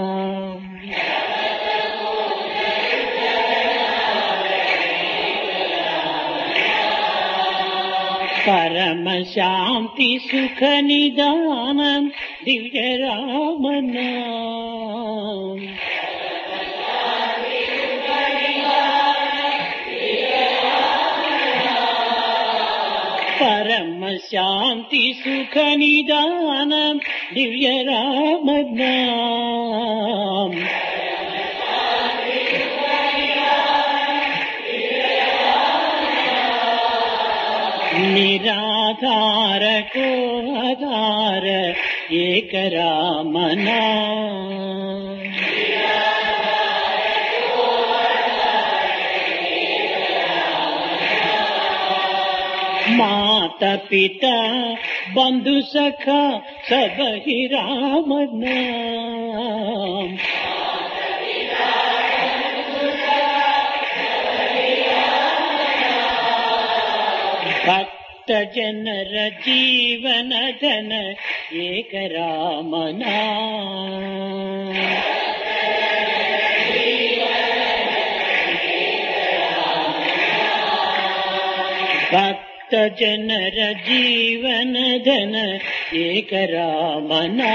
परम शांति सुख निदान दिव्य राम परम शांति सुख निदानं दिव्यरामना निराधार को आधार ये करा मना माता पिता बंधु सखा सब ही रामना। ಭಕ್ತಜನರ ಜೀವನ ಜನ ಏಕರಾಮನ ಭಕ್ತಜನರ ಜೀವನ ಧನ ಏಕರಾಮನಾ